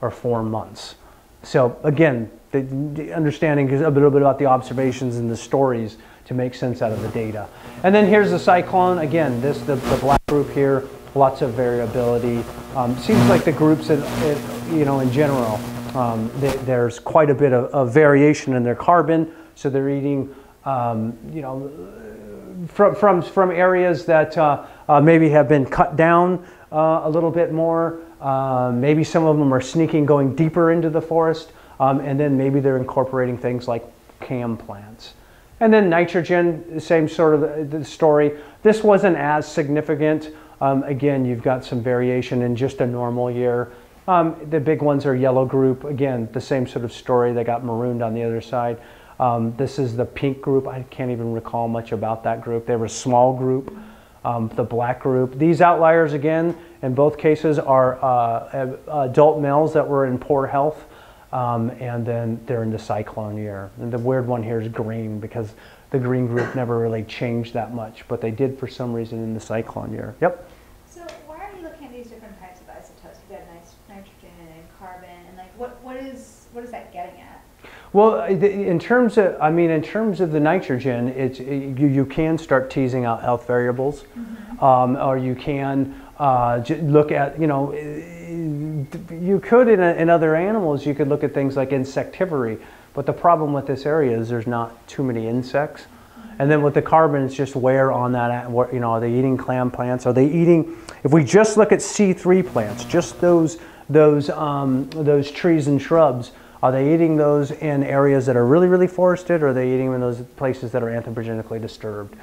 Speaker 2: or four months. So again, the, the understanding a little bit about the observations and the stories to make sense out of the data. And then here's the cyclone. Again, this the, the black group here, lots of variability. Um, seems like the groups, in, in, you know, in general, um, they, there's quite a bit of, of, variation in their carbon. So they're eating, um, you know, from, from, from areas that uh, uh, maybe have been cut down uh, a little bit more. Uh, maybe some of them are sneaking, going deeper into the forest, um, and then maybe they're incorporating things like CAM plants. And then nitrogen, same sort of the story. This wasn't as significant. Um, again, you've got some variation in just a normal year. Um, the big ones are yellow group. Again, the same sort of story. They got marooned on the other side. Um, this is the pink group. I can't even recall much about that group. They were a small group um, the black group. These outliers, again, in both cases are uh, adult males that were in poor health, um, and then they're in the cyclone year. And the weird one here is green because the green group never really changed that much, but they did for some reason in the cyclone year. Yep.
Speaker 5: So why are you looking at these different types of isotopes? You've got nice nitrogen and carbon, and like what, what is what is that getting at?
Speaker 2: Well, in terms of, I mean, in terms of the nitrogen, it's you, you can start teasing out health variables, mm-hmm. um, or you can uh, look at, you know, you could in, a, in other animals, you could look at things like insectivory, but the problem with this area is there's not too many insects. Mm-hmm. And then with the carbon, it's just where on that, you know, are they eating CAM plants? Are they eating, if we just look at C3 plants, just those, those, um, those trees and shrubs, are they eating those in areas that are really, really forested, or are they eating them in those places that are anthropogenically disturbed?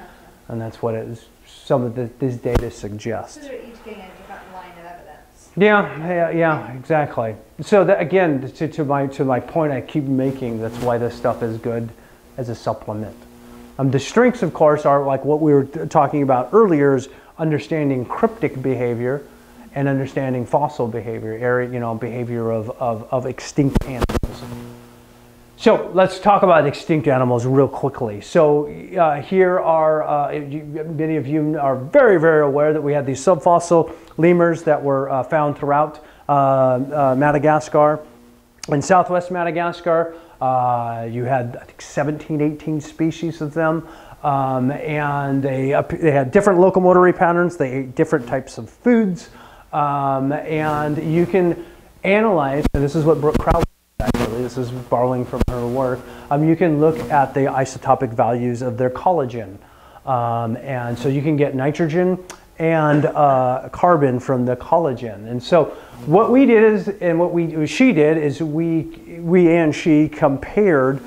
Speaker 2: And that's what it is, some of the, these data suggest.
Speaker 5: So they're each getting a different line of evidence.
Speaker 2: Yeah, yeah, yeah, exactly. So that, again, to, to, my, to my point I keep making, that's why this stuff is good as a supplement. Um, the strengths, of course, are like what we were talking about earlier is understanding cryptic behavior and understanding fossil behavior, area, you know, behavior of, of, of extinct animals. So let's talk about extinct animals real quickly. So uh, here are, uh, you, many of you are very, very aware that we had these subfossil lemurs that were uh, found throughout uh, uh, Madagascar. In southwest Madagascar, uh, you had, I think, 17, 18 species of them. Um, and they, they had different locomotory patterns. They ate different types of foods. Um, and you can analyze, and this is what Brooke Crowley actually, this is borrowing from her work, um, you can look at the isotopic values of their collagen. Um, and so you can get nitrogen and uh, carbon from the collagen. And so what we did is, and what we she did is we we and she compared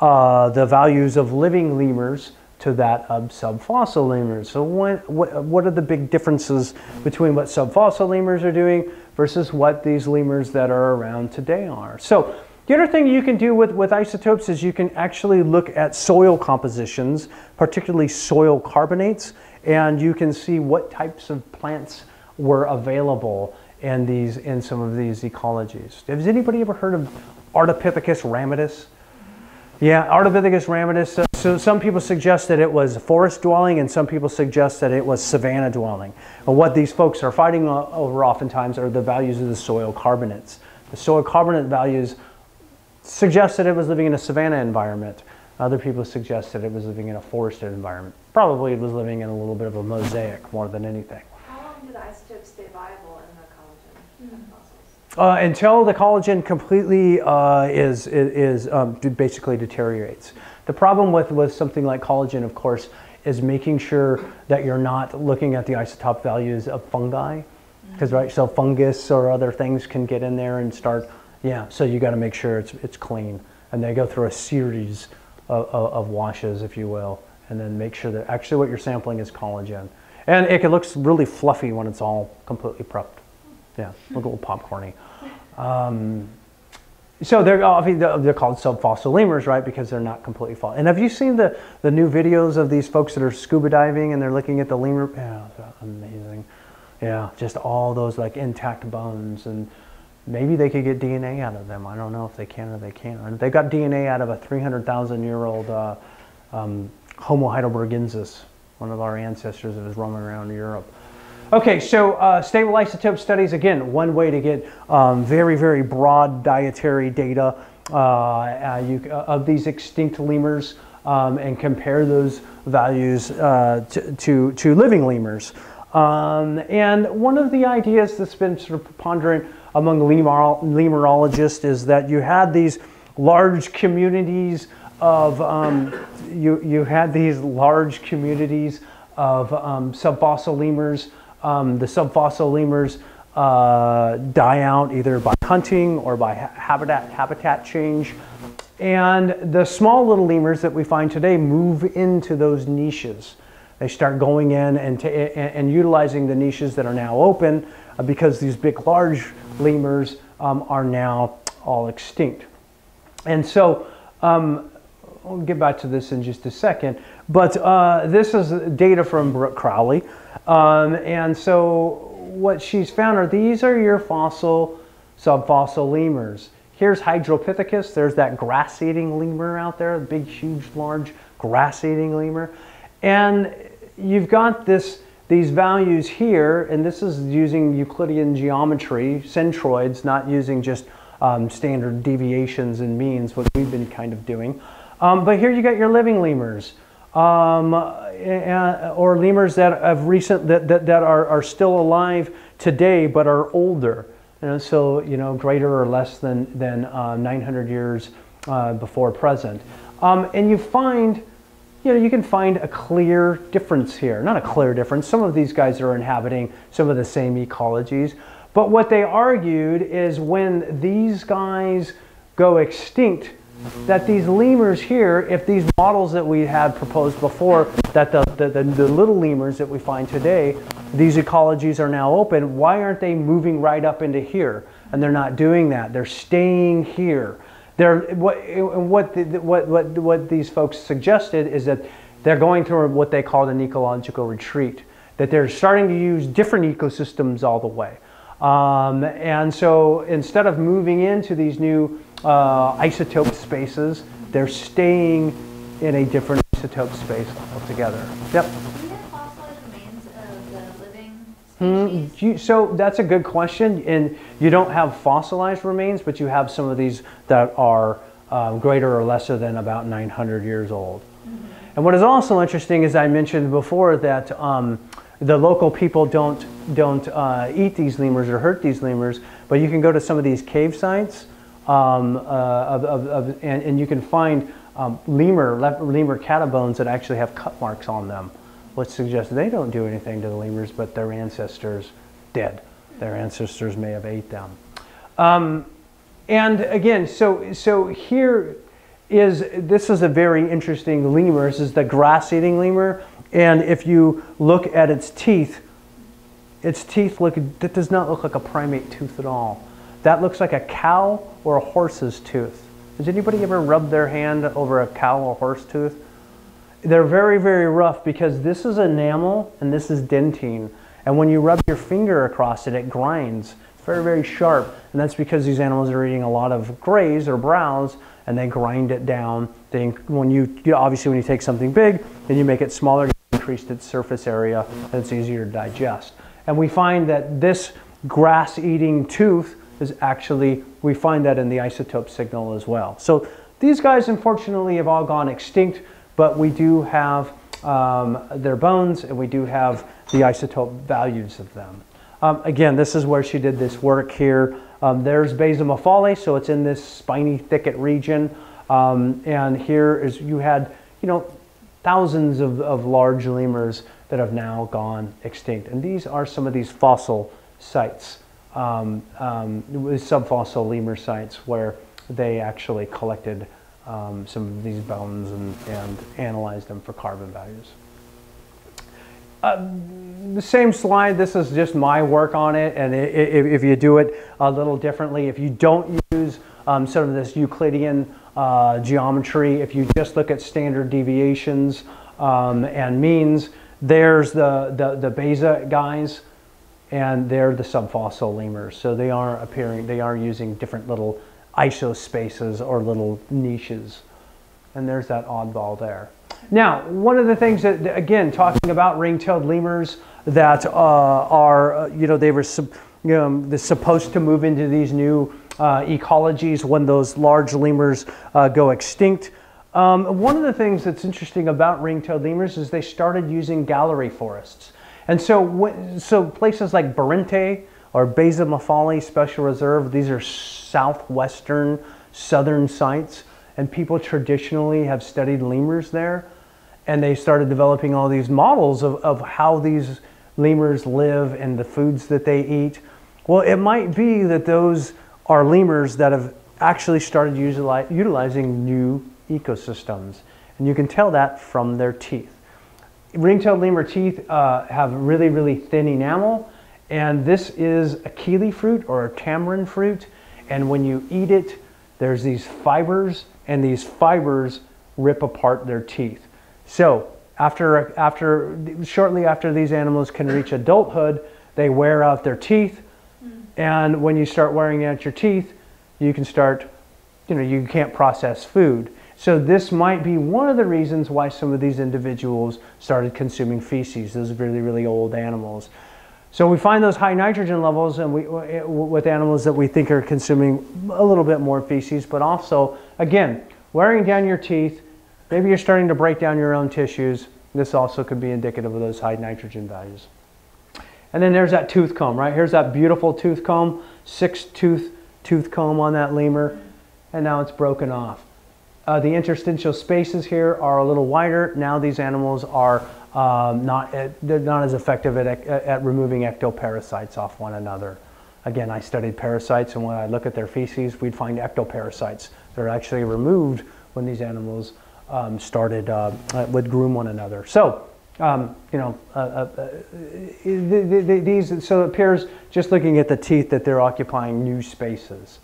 Speaker 2: uh, the values of living lemurs to that of subfossil lemurs. So what, what, what are the big differences between what subfossil lemurs are doing versus what these lemurs that are around today are? So the other thing you can do with, with isotopes is you can actually look at soil compositions, particularly soil carbonates, and you can see what types of plants were available in these in some of these ecologies. Has anybody ever heard of Ardipithecus ramidus? Yeah, Ardipithecus ramidus. So some people suggest that it was forest dwelling, and some people suggest that it was savanna dwelling. And what these folks are fighting over oftentimes are the values of the soil carbonates. The soil carbonate values suggest that it was living in a savanna environment. Other people suggested it was living in a forested environment. Probably it was living in a little bit of a mosaic more than anything.
Speaker 1: How long do the isotopes stay viable in the collagen fossils?
Speaker 2: Uh, until the collagen completely uh, is, is, um, basically deteriorates. The problem with, with something like collagen, of course, is making sure that you're not looking at the isotope values of fungi. Because, right, so fungus or other things can get in there and start, yeah, so you got to make sure it's, it's clean. And they go through a series of, of, of washes, if you will, and then make sure that actually what you're sampling is collagen. And it looks really fluffy when it's all completely prepped. Yeah, look a little popcorny. Um, so they're, they're called subfossil lemurs, right? Because they're not completely fossil. And have you seen the, the new videos of these folks that are scuba diving and they're looking at the lemur? Yeah, amazing. Yeah, just all those like intact bones and maybe they could get DNA out of them. I don't know if they can or they can't. They got DNA out of a 300,000 year old uh, um, Homo heidelbergensis, one of our ancestors that was roaming around Europe. Okay, so uh, stable isotope studies, again, one way to get um, very, very broad dietary data uh, uh, you, uh, of these extinct lemurs um, and compare those values uh, to, to, to, living lemurs. Um, and one of the ideas that's been sort of preponderant among lemur lemurologists is that you had these large communities of um, you, you had these large communities of um, subfossil lemurs. Um, the subfossil lemurs uh, die out either by hunting or by ha habitat, habitat change. And the small little lemurs that we find today move into those niches. They start going in and, and, and utilizing the niches that are now open because these big, large lemurs um, are now all extinct. And so um, We'll get back to this in just a second. But uh, this is data from Brooke Crowley. Um, and so what she's found are these are your fossil, subfossil lemurs. Here's Hadropithecus. There's that grass-eating lemur out there, big, huge, large grass-eating lemur. And you've got this, these values here, and this is using Euclidean geometry, centroids, not using just um, standard deviations and means, what we've been kind of doing. Um, but here you got your living lemurs. Um, or lemurs that have recent that, that, that are, are still alive today but are older. And so, you know, greater or less than, than uh, 900 years uh, before present. Um, and you find, you know, you can find a clear difference here. Not a clear difference. Some of these guys are inhabiting some of the same ecologies. But what they argued is when these guys go extinct, that these lemurs here, if these models that we had proposed before, that the, the, the, the, little lemurs that we find today, these ecologies are now open, why aren't they moving right up into here? And they're not doing that. They're staying here. They're, what, what, what, what, what these folks suggested is that they're going through what they called an ecological retreat, that they're starting to use different ecosystems all the way. Um, and so instead of moving into these new uh, isotope spaces, they're staying in a different isotope space altogether. Yep.
Speaker 5: Do we have fossilized remains of the living
Speaker 2: Hmm, you- So that's a good question, and you don't have fossilized remains, but you have some of these that are um, greater or lesser than about 900 years old. And what is also interesting, as I mentioned before, that um, the local people don't don't uh, eat these lemurs or hurt these lemurs, but you can go to some of these cave sites, um, uh, of, of, of, and, and you can find um, lemur lemur catabones that actually have cut marks on them, which suggests they don't do anything to the lemurs, but their ancestors did. Their ancestors may have ate them. Um, and again, so so here is this is a very interesting lemur. This is the grass-eating lemur, and if you look at its teeth, its teeth look that does not look like a primate tooth at all. That looks like a cow or a horse's tooth. Has anybody ever rubbed their hand over a cow or horse tooth? They're very, very rough because this is enamel and this is dentine. And when you rub your finger across it, it grinds. It's very, very sharp. And that's because these animals are eating a lot of graze or browse and they grind it down. They, when you, you obviously, when you take something big, then you make it smaller, you increase its surface area, and it's easier to digest. And we find that this grass eating tooth is actually, we find that in the isotope signal as well. So these guys, unfortunately, have all gone extinct, but we do have um, their bones and we do have the isotope values of them. Um, again, this is where she did this work here. Um, there's Beza Mahafaly, so it's in this spiny thicket region. Um, and here is, you had, you know, thousands of, of large lemurs that have now gone extinct. And these are some of these fossil sites, um, um, subfossil lemur sites where they actually collected um, some of these bones and, and analyzed them for carbon values. Uh, the same slide, this is just my work on it, and i- i- if, if you do it a little differently, if you don't use um, sort of this Euclidean uh, geometry, if you just look at standard deviations um, and means, there's the, the, the Beza guys, and they're the subfossil lemurs. So they are appearing, they are using different little isospaces or little niches. And there's that oddball there. Now, one of the things that, again, talking about ring-tailed lemurs that uh, are, uh, you know, they were you know, they're supposed to move into these new uh, ecologies when those large lemurs uh, go extinct. Um, one of the things that's interesting about ring-tailed lemurs is they started using gallery forests. And so, so places like Berenty or Mahafaly Special Reserve, these are southwestern, southern sites, and people traditionally have studied lemurs there. And they started developing all these models of, of how these lemurs live and the foods that they eat. Well, it might be that those are lemurs that have actually started utili- utilizing new ecosystems. And you can tell that from their teeth ring-tailed lemur teeth uh, have really, really thin enamel, and this is a kiwi fruit or a tamarind fruit. And when you eat it, there's these fibers, and these fibers rip apart their teeth. So after, after, shortly after these animals can reach adulthood, they wear out their teeth, and when you start wearing out your teeth, you can start, you know, you can't process food. So this might be one of the reasons why some of these individuals started consuming feces, those really, really old animals. So we find those high nitrogen levels and we, with animals that we think are consuming a little bit more feces, but also, again, wearing down your teeth, maybe you're starting to break down your own tissues. This also could be indicative of those high nitrogen values. And then there's that tooth comb, right? Here's that beautiful tooth comb, six tooth tooth comb on that lemur, and now it's broken off. Uh, the interstitial spaces here are a little wider. Now these animals are um, not, they're not as effective at, at removing ectoparasites off one another. Again, I studied parasites, and when I look at their feces, we'd find ectoparasites that are actually removed when these animals um, started, uh, would groom one another. So, um, you know, uh, uh, uh, the, these, so it appears just looking at the teeth that they're occupying new spaces.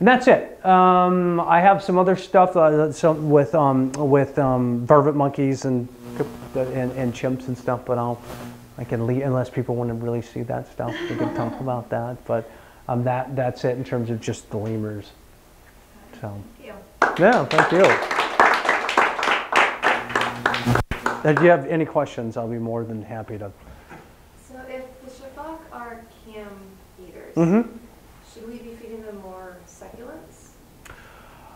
Speaker 2: And that's it. Um, I have some other stuff uh, some with um, with um, vervet monkeys and, and and chimps and stuff, but I'll I can leave unless people want to really see that stuff. We can talk about that, but um, that that's it in terms of just the lemurs. So,
Speaker 5: Thank you.
Speaker 2: yeah, thank you. If you have any questions, I'll be more than happy to.
Speaker 1: So if the sifaka are cam eaters,
Speaker 2: Mhm.
Speaker 1: should we be feeding them more succulents?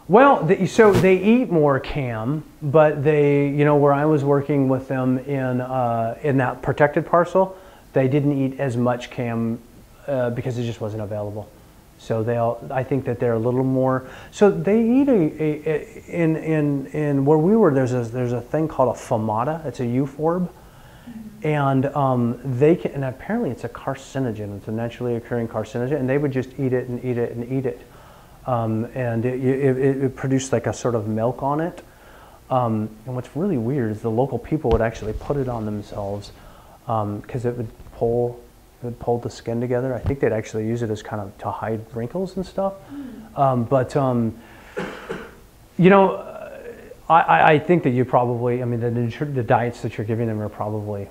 Speaker 2: Well, the, so they eat more cam, but they, you know, where I was working with them in uh, in that protected parcel, they didn't eat as much cam uh, because it just wasn't available. So they'll, I think that they're a little more. So they eat a, a, a in in in where we were. There's a there's a thing called a famata. It's a euphorb. And um, they can, and apparently it's a carcinogen. It's a naturally occurring carcinogen, and they would just eat it and eat it and eat it um, and it, it, it- produced like a sort of milk on it. Um, and what's really weird is the local people would actually put it on themselves because it would pull it would pull the skin together. I think they'd actually use it as kind of to hide wrinkles and stuff. Um, but um, you know, I, I- I think that you probably, I mean, the, the diets that you're giving them are probably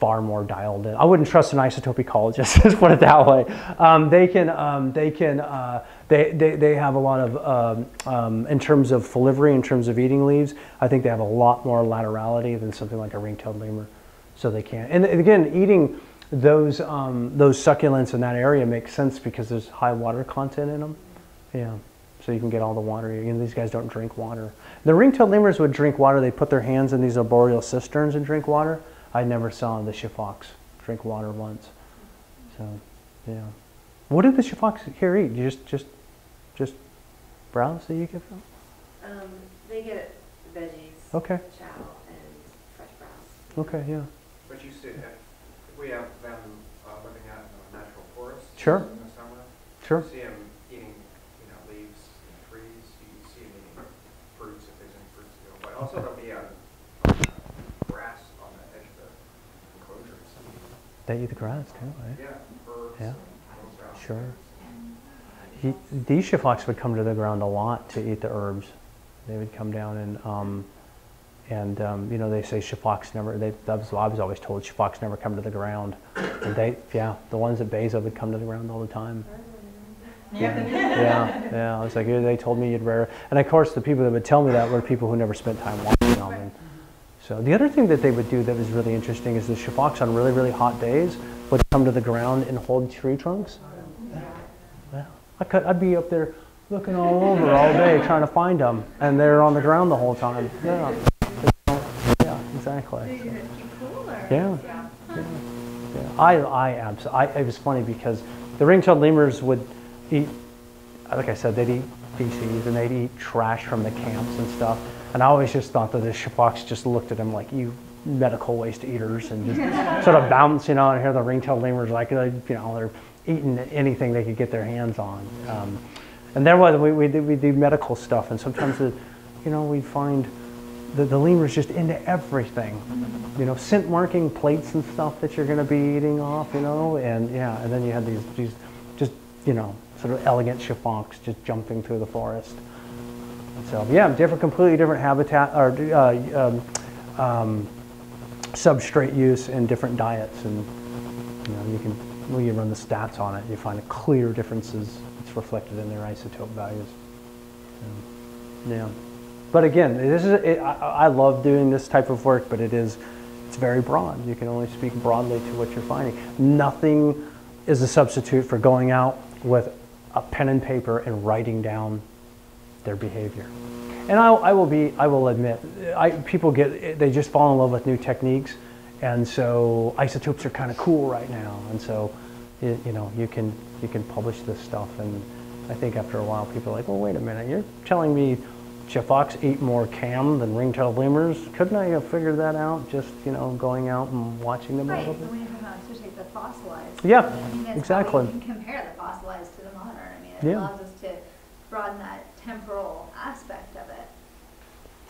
Speaker 2: far more dialed in. I wouldn't trust an isotope ecologist. Let's put it that way. Um, they can, um, they can, uh, they, they, they have a lot of, um, um, in terms of folivory, in terms of eating leaves. I think they have a lot more laterality than something like a ring-tailed lemur. So they can. And again, eating those um, those succulents in that area makes sense because there's high water content in them. Yeah. So you can get all the water. You know, these guys don't drink water. The ring-tailed lemurs would drink water. They put their hands in these arboreal cisterns and drink water. I never saw the sifakas drink water once. So, yeah. What do the sifakas here eat? You just just just browse that you give them?
Speaker 1: Um, they get veggies,
Speaker 2: Okay.
Speaker 1: chow, and fresh browse.
Speaker 2: Okay. Yeah.
Speaker 3: But you said that if we have them uh, living out in a natural forest.
Speaker 2: Sure.
Speaker 3: In the summer.
Speaker 2: Sure.
Speaker 3: You see them eating, you know, leaves and trees, you see them eating fruits if there's any fruits to go. But also they'll be out on uh, grass on the edge of the enclosures.
Speaker 2: They eat the grass too, right?
Speaker 3: Yeah, birds.
Speaker 2: Yeah.
Speaker 3: and little grouse
Speaker 2: Sure. He, these sifakas would come to the ground a lot to eat the herbs. They would come down and, um, and um, you know, they say sifakas never, they, that was, I was always told sifakas never come to the ground. And they, yeah, the ones at Beza would come to the ground all the time. Yeah, yeah, yeah. I was like, they told me you'd rare. And of course, the people that would tell me that were people who never spent time watching them. And so the other thing that they would do that was really interesting is the shafox on really, really hot days would come to the ground and hold tree trunks. Yeah, I could, I'd be up there looking all over all day trying to find them, and they're on the ground the whole time. Yeah, yeah, exactly.
Speaker 5: Do you keep cool or?
Speaker 2: Yeah. Yeah. I, I, abs- I, it was funny because the ring-tailed lemurs would eat, like I said, they'd eat feces and they'd eat trash from the camps and stuff. And I always just thought that the sifakas just looked at them like you medical waste eaters and just sort of bounce, you know, and here the ring-tailed lemurs like, you know, they're eating anything they could get their hands on. Um, and there was, we, we, do, we do medical stuff and sometimes, the, you know, we find the, the lemur's just into everything. You know, scent marking plates and stuff that you're going to be eating off, you know, and yeah, and then you had these, these just, you know, sort of elegant sifakas just jumping through the forest. So yeah, different, completely different habitat or uh, um, um, substrate use and different diets, and you know, you can when you run the stats on it, you find clear differences. It's reflected in their isotope values. So, yeah. But again, this is it, I, I love doing this type of work, but it is it's very broad. You can only speak broadly to what you're finding. Nothing is a substitute for going out with a pen and paper and writing down their behavior. And I, I will be, I will admit, I, people get, they just fall in love with new techniques, and so isotopes are kind of cool right now, and so, you, you know, you can, you can publish this stuff, and I think after a while, people are like, well, wait a minute, you're telling me Sifakas ate more cam than ring-tailed lemurs? Couldn't I have figured that out just, you know, going out and watching them a
Speaker 5: Right,
Speaker 2: little bit?
Speaker 5: when you especially the fossilized.
Speaker 2: Yeah,
Speaker 5: I mean,
Speaker 2: exactly.
Speaker 5: we can compare the fossilized to the modern. I mean, it
Speaker 2: Yeah.
Speaker 5: allows us to broaden that temporal aspect of it.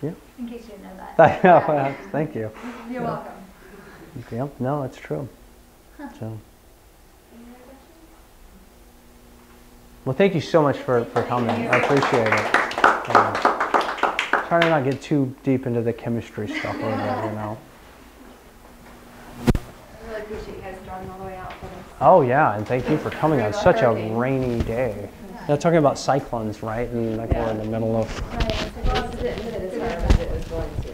Speaker 2: Yeah.
Speaker 5: In case you didn't know that.
Speaker 2: I know,
Speaker 5: Yeah.
Speaker 2: thank you.
Speaker 5: You're welcome.
Speaker 2: Yeah, no, it's true. So,
Speaker 1: other questions?
Speaker 2: well, thank you so much for, for coming. I appreciate it. Um, try to not get too deep into the chemistry stuff over there, you know.
Speaker 1: I really appreciate you guys driving all the way out for this.
Speaker 2: Oh, yeah, and thank you for coming on such a
Speaker 1: Sorry about hurricane.
Speaker 2: rainy day.
Speaker 1: Yeah.
Speaker 2: They're talking about cyclones, right? And like we're in the middle of.
Speaker 1: Right,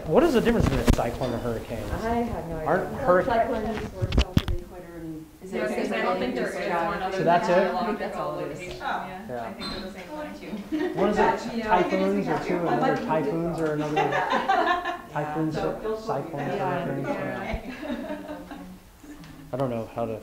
Speaker 2: What is the difference between a cyclone and a hurricane?
Speaker 1: I have no idea.
Speaker 2: Aren't hurricanes?
Speaker 6: Cyclones were south of the equator and.
Speaker 7: Is there, because I don't think there is one other
Speaker 2: So that's it?
Speaker 6: I think that's all it is. Oh.
Speaker 7: yeah.
Speaker 2: Yeah.
Speaker 7: I think they're the same one too.
Speaker 2: What is it?
Speaker 6: Yeah, I think it's
Speaker 2: Typhoons or two?
Speaker 6: I
Speaker 2: Another typhoons or another typhoons,
Speaker 6: So,
Speaker 2: cyclones,
Speaker 6: Fulton,
Speaker 2: hurricanes?
Speaker 6: yeah.
Speaker 2: yeah. I don't know how to